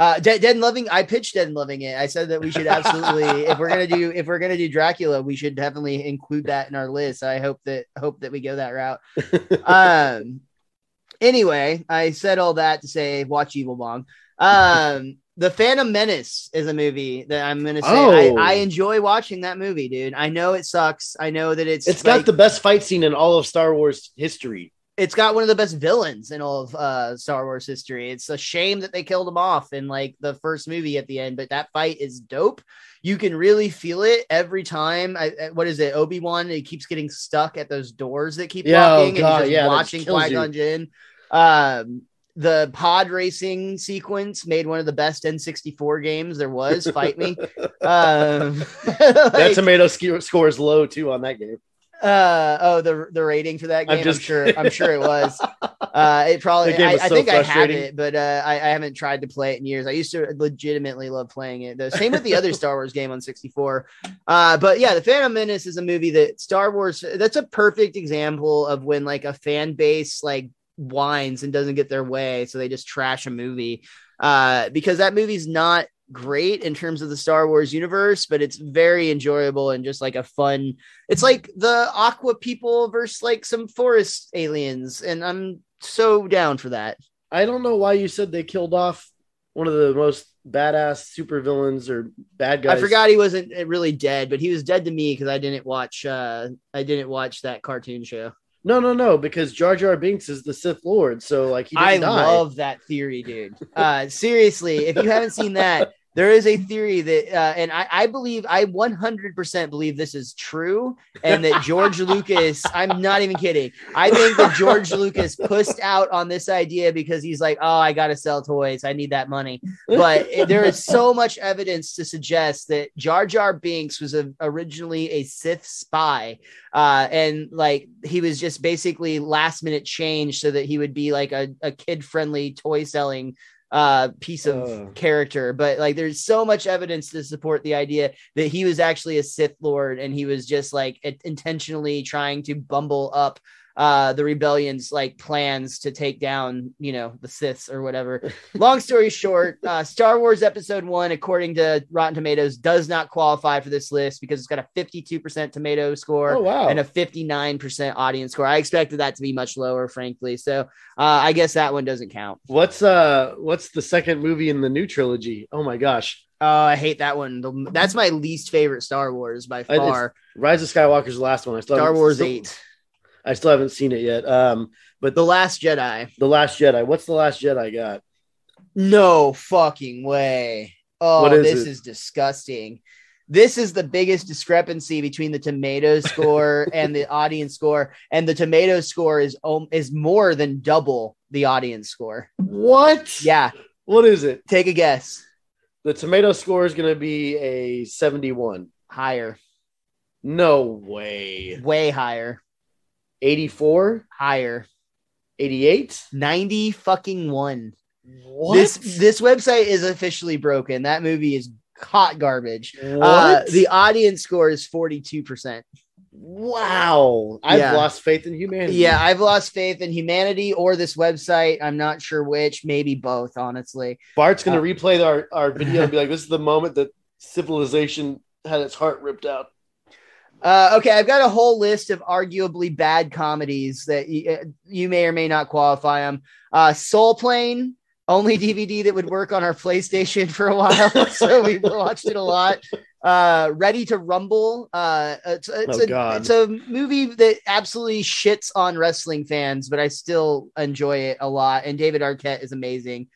Uh, Dead, Dead and Loving. I pitched Dead and Loving it. I said that we should absolutely, if we're gonna do, if we're gonna do Dracula, we should definitely include that in our list. I hope that hope that we go that route. um. Anyway, I said all that to say watch Evil Bong. Um. The Phantom Menace is a movie that I'm gonna say oh. I, I, enjoy watching that movie, dude. I know it sucks. I know that it's it's like, got the best fight scene in all of Star Wars history it's got one of the best villains in all of uh, Star Wars history. It's a shame that they killed him off in like the first movie at the end, but that fight is dope. You can really feel it every time. I, what is it? Obi Wan. He keeps getting stuck at those doors that keep yeah, locking, oh God, and just yeah, watching Qui Gon Jinn. Um, the pod racing sequence made one of the best N64 games there was. Fight me. um, like, that tomato sc- scores low too on that game. Uh oh, the the rating for that game. I'm, just I'm sure. I'm sure it was. Uh, it probably. I, I, think I have it, but uh, I, I haven't tried to play it in years. I used to legitimately love playing it. The same with the other Star Wars game on 64. Uh, but yeah, the Phantom Menace is a movie that Star Wars. That's a perfect example of when like a fan base like whines and doesn't get their way, so they just trash a movie. Uh, because that movie's not great in terms of the Star Wars universe, but it's very enjoyable and just like a fun. It's like the Aqua people versus like some forest aliens, and I'm so down for that. I don't know why you said they killed off one of the most badass supervillains or bad guys. I forgot he wasn't really dead, but he was dead to me because I didn't watch. uh I didn't watch that cartoon show. No, no, no, because Jar Jar Binks is the Sith Lord, so like I die. love that theory, dude. Uh, seriously, if you haven't seen that, there is a theory that, uh, and I, I, believe, I 100% believe this is true, and that George Lucas, I'm not even kidding. I think that George Lucas pushed out on this idea because he's like, oh, I got to sell toys. I need that money. But there is so much evidence to suggest that Jar Jar Binks was a, originally a Sith spy. Uh, and like he was just basically last minute change so that he would be like a, a kid friendly toy selling uh piece of character but like there's so much evidence to support the idea that he was actually a sith lord and he was just like intentionally trying to bumble up uh, the rebellion's like plans to take down, you know, the Siths or whatever. Long story short, uh, Star Wars Episode One, according to Rotten Tomatoes, does not qualify for this list because it's got a 52% tomato score oh, wow. and a 59% audience score. I expected that to be much lower, frankly. So uh, I guess that one doesn't count. What's uh, what's the second movie in the new trilogy? Oh my gosh. Oh, I hate that one. That's my least favorite Star Wars by far. Rise of Skywalker's the last one. I still Star Wars still, Eight. I still haven't seen it yet. Um, but the Last Jedi. The Last Jedi. What's the Last Jedi got? No fucking way. Oh, is this it? is disgusting. This is the biggest discrepancy between the tomato score and the audience score, and the tomato score is um, is more than double the audience score. What? Yeah. What is it? Take a guess. The tomato score is going to be a seventy-one. Higher. No way. Way higher. 84 higher. 88 90 fucking one. What? this this website is officially broken. That movie is hot garbage. Uh, the audience score is 42% wow. I've yeah. lost faith in humanity. Yeah i've lost faith in humanity or this website. I'm not sure which. Maybe both honestly. Bart's gonna uh, replay our, our video and be like this is the moment that civilization had its heart ripped out uh, okay, I've got a whole list of arguably bad comedies that y- uh, you may or may not qualify them. Uh, Soul Plane, only DVD that would work on our PlayStation for a while, so we watched it a lot. Uh, Ready to Rumble. Uh, it's, it's, oh, a, God. it's a movie that absolutely shits on wrestling fans, but I still enjoy it a lot. And David Arquette is amazing.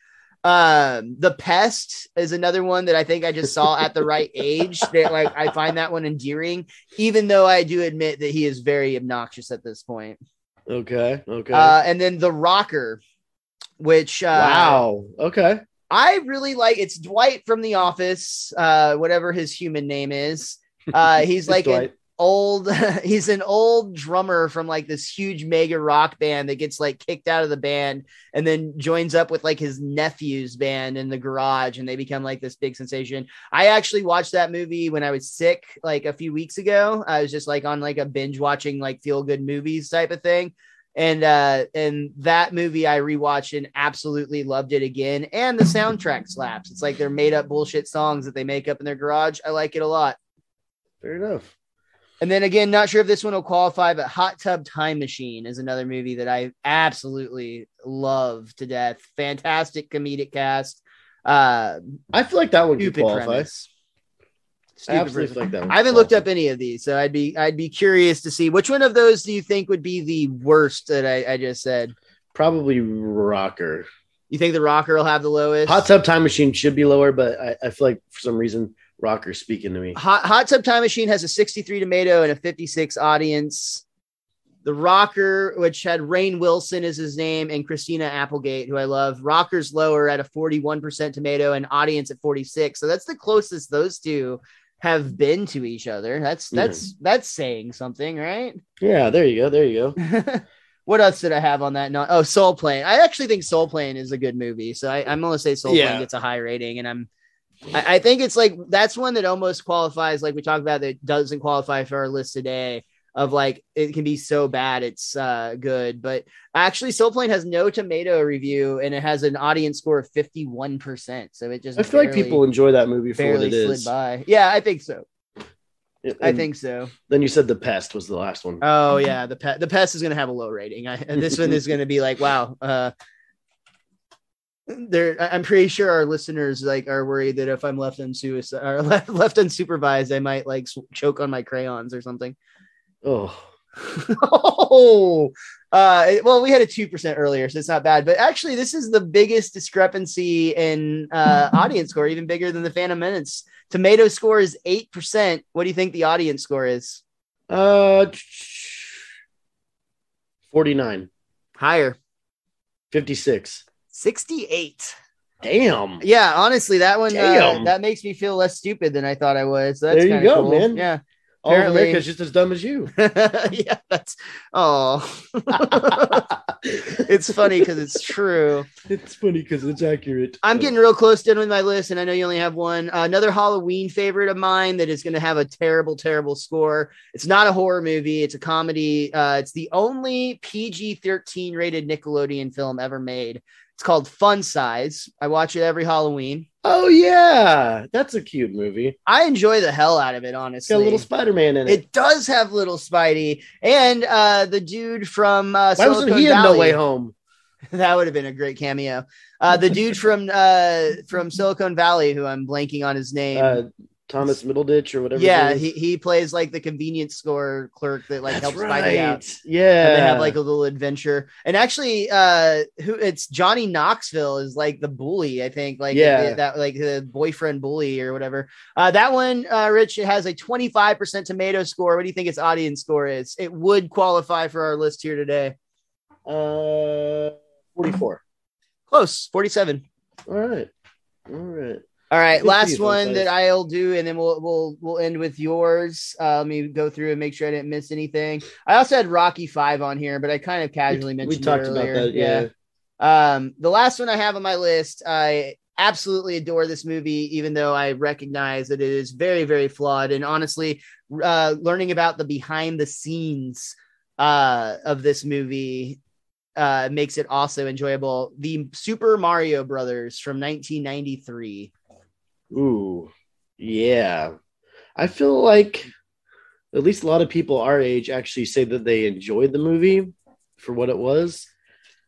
Um, The Pest is another one that I think I just saw at the right age. That like I find that one endearing, even though I do admit that he is very obnoxious at this point. Okay. Okay. Uh, and then The Rocker, which uh, wow. Okay. I really like. It's Dwight from The Office, uh, whatever his human name is. Uh, he's like an old he's an old drummer from like this huge mega rock band that gets like kicked out of the band and then joins up with like his nephew's band in the garage and they become like this big sensation. I actually watched that movie when i was sick like a few weeks ago. I was just like on like a binge watching like feel good movies type of thing. And uh and that movie i rewatched and absolutely loved it again. And the soundtrack slaps. It's like they're made up bullshit songs that they make up in their garage. I like it a lot. Fair enough and then again, not sure if this one will qualify, but Hot Tub Time Machine is another movie that I absolutely love to death. Fantastic comedic cast. Uh, I feel like that would qualify. Premise. Absolutely like that. I haven't looked up any of these, so I'd be I'd be curious to see which one of those do you think would be the worst that I, I just said. Probably rocker. You think the rocker will have the lowest? Hot tub time machine should be lower, but I, I feel like for some reason rocker's speaking to me. Hot, Hot tub time machine has a 63 tomato and a 56 audience. The Rocker, which had Rainn Wilson as his name, and Christina Applegate, who I love. Rocker's lower at a 41% tomato and audience at 46. So that's the closest those two have been to each other. That's that's mm. that's saying something, right? Yeah, there you go. There you go. what else did I have on that? No, oh, Soul Plane. I actually think Soul Plane is a good movie. So I, am gonna say Soul yeah. Plane gets a high rating, and I'm I, I think it's like that's one that almost qualifies, like we talked about, that doesn't qualify for our list today of like it can be so bad it's uh good but actually soul plane has no tomato review and it has an audience score of 51% so it just i feel like people enjoy that movie for what it is by. yeah i think so and I think so. Then you said the pest was the last one. Oh yeah, the pest. The pest is going to have a low rating. I, this one is going to be like, wow. Uh, there, I'm pretty sure our listeners like are worried that if I'm left unsuicide or left, left unsupervised, I might like choke on my crayons or something. Oh. oh, uh, well, we had a two percent earlier, so it's not bad. But actually, this is the biggest discrepancy in uh, audience score, even bigger than the Phantom Menace. Tomato score is eight percent. What do you think the audience score is? Uh, forty-nine. Higher. Fifty-six. Sixty-eight. Damn. Yeah, honestly, that one uh, that makes me feel less stupid than I thought I was. So that's there you go, cool. man. Yeah. All of America's just as dumb as you. yeah, that's oh. it's funny because it's true. It's funny because it's accurate. I'm getting real close to with my list, and I know you only have one. Uh, another Halloween favorite of mine that is going to have a terrible, terrible score. It's not a horror movie; it's a comedy. Uh, it's the only PG-13 rated Nickelodeon film ever made. It's called Fun Size. I watch it every Halloween. Oh yeah, that's a cute movie. I enjoy the hell out of it. Honestly, it's got a little Spider Man in it. It does have little Spidey and uh, the dude from uh, Why wasn't he Valley. in No Way Home? that would have been a great cameo. Uh, the dude from uh, from Silicon Valley, who I'm blanking on his name. Uh, Thomas Middleditch or whatever. Yeah, he, he plays like the convenience store clerk that like That's helps right. Spidey out. Yeah, and they have like a little adventure. And actually, uh, who it's Johnny Knoxville is like the bully. I think like yeah, the, that like the boyfriend bully or whatever. Uh, that one, uh, Rich, it has a twenty five percent tomato score. What do you think its audience score is? It would qualify for our list here today. Uh, forty four. Close, forty seven. All right, all right. All right, last one that I'll do, and then we'll we'll we'll end with yours. Uh, let me go through and make sure I didn't miss anything. I also had Rocky Five on here, but I kind of casually we, mentioned we talked about that. Yeah. yeah. Um, the last one I have on my list, I absolutely adore this movie, even though I recognize that it is very very flawed. And honestly, uh, learning about the behind the scenes uh, of this movie uh, makes it also enjoyable. The Super Mario Brothers from 1993. Ooh, yeah. I feel like at least a lot of people our age actually say that they enjoyed the movie for what it was.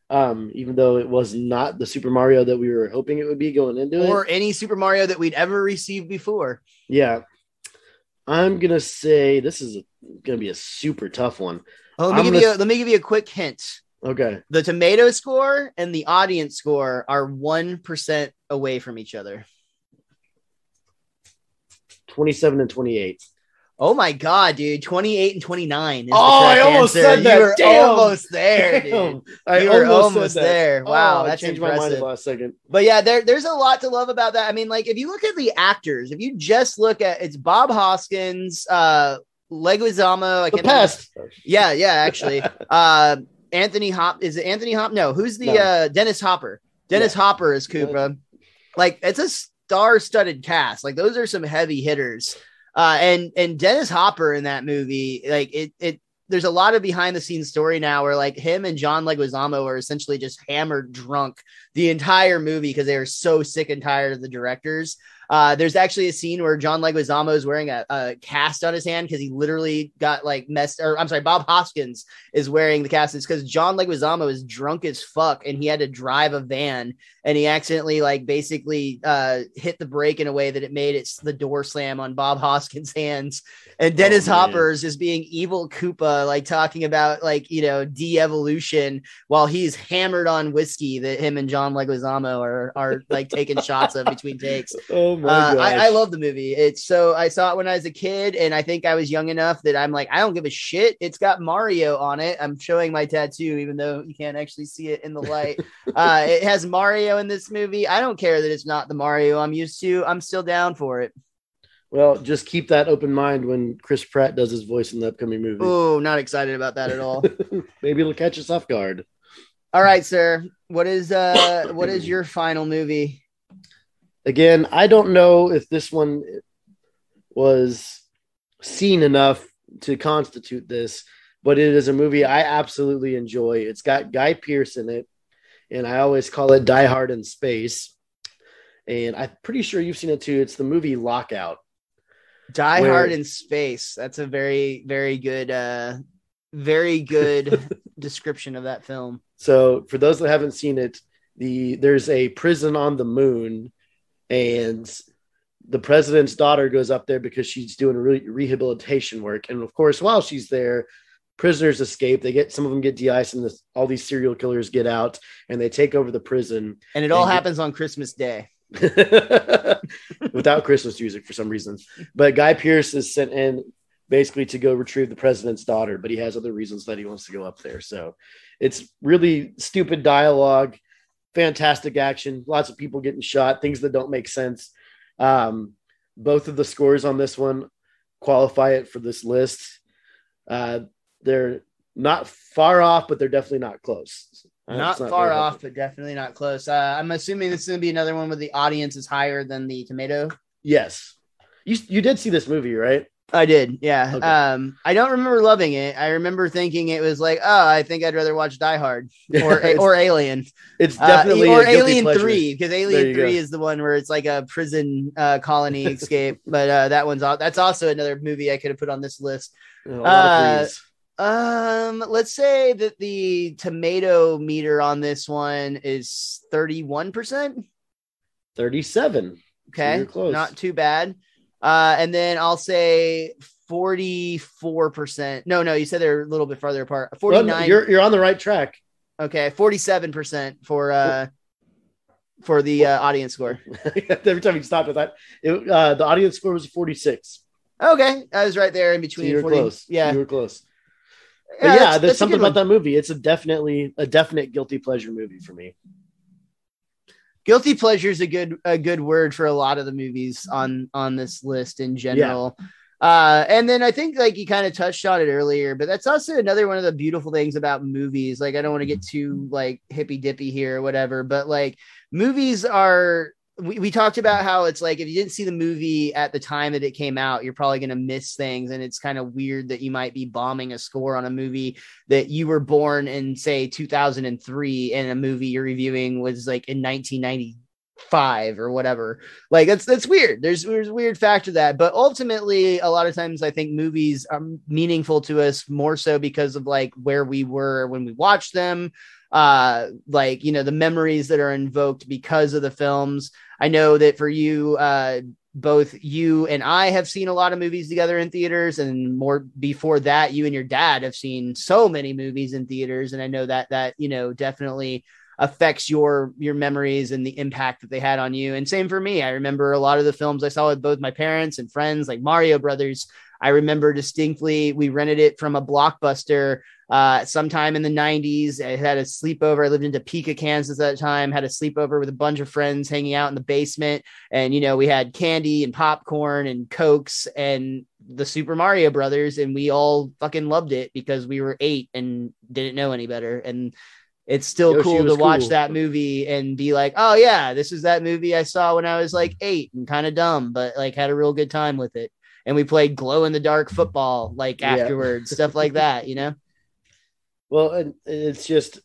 Um, even though it was not the Super Mario that we were hoping it would be going into or it. Or any Super Mario that we'd ever received before. Yeah. I'm gonna say this is a, gonna be a super tough one. Oh, let me give you a, let me give you a quick hint. Okay. The tomato score and the audience score are one percent away from each other. 27 and 28. Oh my god, dude! Twenty-eight and twenty-nine. oh, I almost answer. said that. You were Damn. almost there, dude. I you were almost, almost there. Wow, oh, that's changed impressive. my mind last second. But yeah, there, there's a lot to love about that. I mean, like if you look at the actors, if you just look at it's Bob Hoskins, uh, Leguizamo, I can't. The past. Yeah, yeah, actually. uh, Anthony Hop is it Anthony Hop? No, who's the no. uh Dennis Hopper? Dennis yeah. Hopper is Koopa. Like it's a star-studded cast. Like those are some heavy hitters. Uh, and and Dennis Hopper in that movie, like it it there's a lot of behind the scenes story now where like him and John Leguizamo are essentially just hammered drunk the entire movie because they are so sick and tired of the directors. Uh, there's actually a scene where John Leguizamo is wearing a, a cast on his hand because he literally got like messed. Or I'm sorry, Bob Hoskins is wearing the cast. It's because John Leguizamo is drunk as fuck and he had to drive a van and he accidentally like basically uh, hit the brake in a way that it made it the door slam on Bob Hoskins' hands. And Dennis oh, Hopper's is being evil Koopa, like talking about like you know de-evolution while he's hammered on whiskey that him and John Leguizamo are are like taking shots of between takes. Oh my uh, I, I, love the movie. It's so I saw it when I was a kid, and I think I was young enough that I'm like, I don't give a shit. It's got Mario on it. I'm showing my tattoo, even though you can't actually see it in the light. uh, it has Mario in this movie. I don't care that it's not the Mario I'm used to. I'm still down for it. Well, just keep that open mind when Chris Pratt does his voice in the upcoming movie. Oh, not excited about that at all. Maybe it'll catch us off guard. All right, sir. What is uh what is your final movie? Again, I don't know if this one was seen enough to constitute this, but it is a movie I absolutely enjoy. It's got Guy Pearce in it, and I always call it Die Hard in Space. And I'm pretty sure you've seen it too. It's the movie Lockout. Die where... Hard in Space. That's a very, very good, uh, very good description of that film. So, for those that haven't seen it, the there's a prison on the moon, and the president's daughter goes up there because she's doing re- rehabilitation work. And of course, while she's there, prisoners escape. They get some of them get de-iced, and this, all these serial killers get out, and they take over the prison. And it all and happens get... on Christmas Day. without Christmas music for some reason. But Guy Pearce is sent in basically to go retrieve the president's daughter, but he has other reasons that he wants to go up there. So it's really stupid dialogue, fantastic action, lots of people getting shot, things that don't make sense. Um, both of the scores on this one qualify it for this list. Uh, they're not far off, but they're definitely not close. Not, not far off, but definitely not close. Uh, I'm assuming this is going to be another one where the audience is higher than the tomato. Yes, you you did see this movie, right? I did, yeah. Okay. Um, I don't remember loving it. I remember thinking it was like, oh, I think I'd rather watch Die Hard or or Alien. It's definitely uh, or Alien Three because Alien Three go. is the one where it's like a prison uh, colony escape. but uh, that one's that's also another movie I could have put on this list. Uh, um, let's say that the tomato meter on this one is 31%. 37. Okay. So not too bad. Uh, and then I'll say 44%. No, no, you said they're a little bit farther apart. 49. Well, you're, you're on the right track. Okay. 47% for, uh, for the uh, audience score. Every time you stopped with that, it, uh, the audience score was 46. Okay. I was right there in between. So you were 40, close. Yeah. You were close. But yeah, yeah that's, there's something about that movie. It's a definitely a definite guilty pleasure movie for me. Guilty pleasure is a good a good word for a lot of the movies on on this list in general. Yeah. Uh, and then I think like you kind of touched on it earlier, but that's also another one of the beautiful things about movies. Like I don't want to get too like hippy dippy here or whatever, but like movies are we, we talked about how it's like if you didn't see the movie at the time that it came out, you're probably going to miss things. And it's kind of weird that you might be bombing a score on a movie that you were born in, say, 2003, and a movie you're reviewing was like in 1995 or whatever. Like that's that's weird. There's there's a weird factor that, but ultimately, a lot of times I think movies are meaningful to us more so because of like where we were when we watched them uh like you know the memories that are invoked because of the films. I know that for you uh both you and I have seen a lot of movies together in theaters, and more before that, you and your dad have seen so many movies in theaters, and I know that that you know definitely affects your your memories and the impact that they had on you. And same for me. I remember a lot of the films I saw with both my parents and friends, like Mario Brothers. I remember distinctly we rented it from a blockbuster uh, sometime in the 90s. I had a sleepover. I lived in Topeka, Kansas at that time, had a sleepover with a bunch of friends hanging out in the basement. And, you know, we had candy and popcorn and Cokes and the Super Mario Brothers. And we all fucking loved it because we were eight and didn't know any better. And it's still Yoshi cool to watch cool. that movie and be like, oh, yeah, this is that movie I saw when I was like eight and kind of dumb, but like had a real good time with it. And we played glow in the dark football like afterwards, yeah. stuff like that, you know? Well, it's just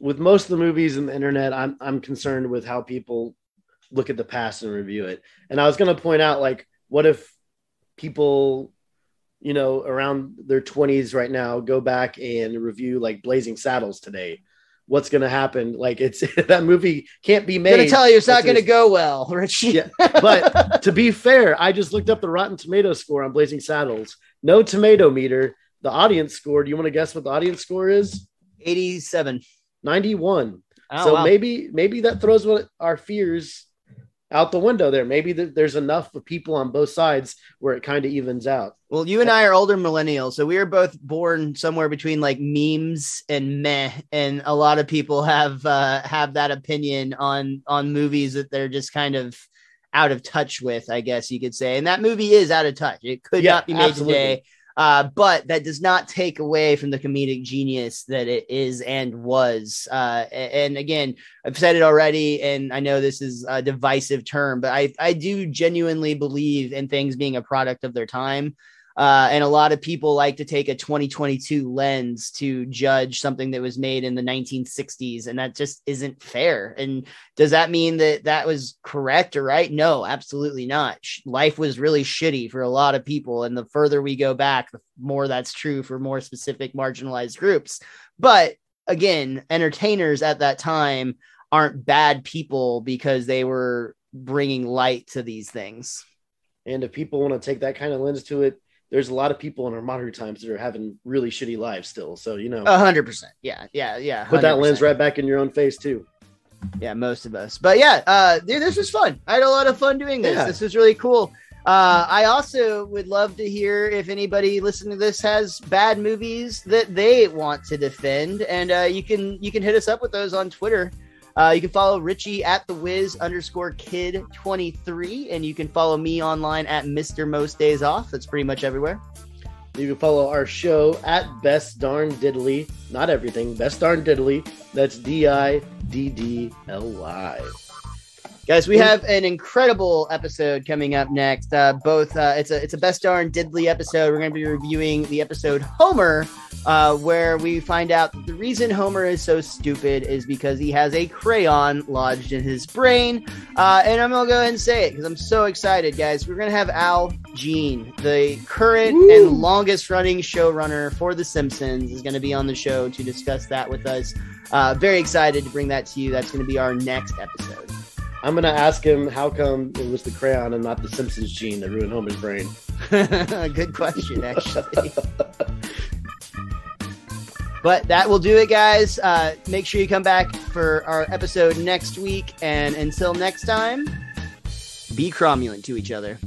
with most of the movies and the internet, I'm I'm concerned with how people look at the past and review it. And I was going to point out, like, what if people, you know, around their 20s right now go back and review like Blazing Saddles today? What's going to happen? Like, it's that movie can't be made. I'm going to tell you, it's not going to go well, Richie. yeah, but to be fair, I just looked up the Rotten Tomato score on Blazing Saddles. No tomato meter. The audience score. Do you want to guess what the audience score is? 87. 91. Oh, so wow. maybe maybe that throws what our fears out the window there. Maybe there's enough of people on both sides where it kind of evens out. Well, you and I are older millennials, so we were both born somewhere between like memes and meh, and a lot of people have uh, have that opinion on on movies that they're just kind of out of touch with, I guess you could say. And that movie is out of touch. It could yeah, not be made absolutely. today. Uh, but that does not take away from the comedic genius that it is and was. Uh, and again, I've said it already, and I know this is a divisive term, but I, I do genuinely believe in things being a product of their time. Uh, and a lot of people like to take a 2022 lens to judge something that was made in the 1960s, and that just isn't fair. And does that mean that that was correct or right? No, absolutely not. Life was really shitty for a lot of people, and the further we go back, the more that's true for more specific marginalized groups. But again, entertainers at that time aren't bad people because they were bringing light to these things. And if people want to take that kind of lens to it, there's a lot of people in our modern times that are having really shitty lives still. So you know, a hundred percent. Yeah, yeah, yeah. 100%. Put that lens right back in your own face too. Yeah, most of us. But yeah, uh, dude, this was fun. I had a lot of fun doing this. Yeah. This was really cool. Uh, I also would love to hear if anybody listening to this has bad movies that they want to defend, and uh, you can you can hit us up with those on Twitter. Uh, you can follow Richie at the Wiz underscore kid 23, and you can follow me online at Mr. Most Days Off. That's pretty much everywhere. You can follow our show at Best Darn Diddly. Not everything, Best Darn Diddly. That's D I D D L Y. Guys, we have an incredible episode coming up next. Uh, both uh, it's a it's a best darn diddly episode. We're going to be reviewing the episode Homer, uh, where we find out the reason Homer is so stupid is because he has a crayon lodged in his brain. Uh, and I'm gonna go ahead and say it because I'm so excited, guys. We're gonna have Al Jean, the current Woo! and longest running showrunner for The Simpsons, is going to be on the show to discuss that with us. Uh, very excited to bring that to you. That's going to be our next episode. I'm gonna ask him how come it was the crayon and not the Simpsons gene that ruined Homer's brain. Good question, actually. but that will do it, guys. Uh, make sure you come back for our episode next week, and until next time, be cromulent to each other.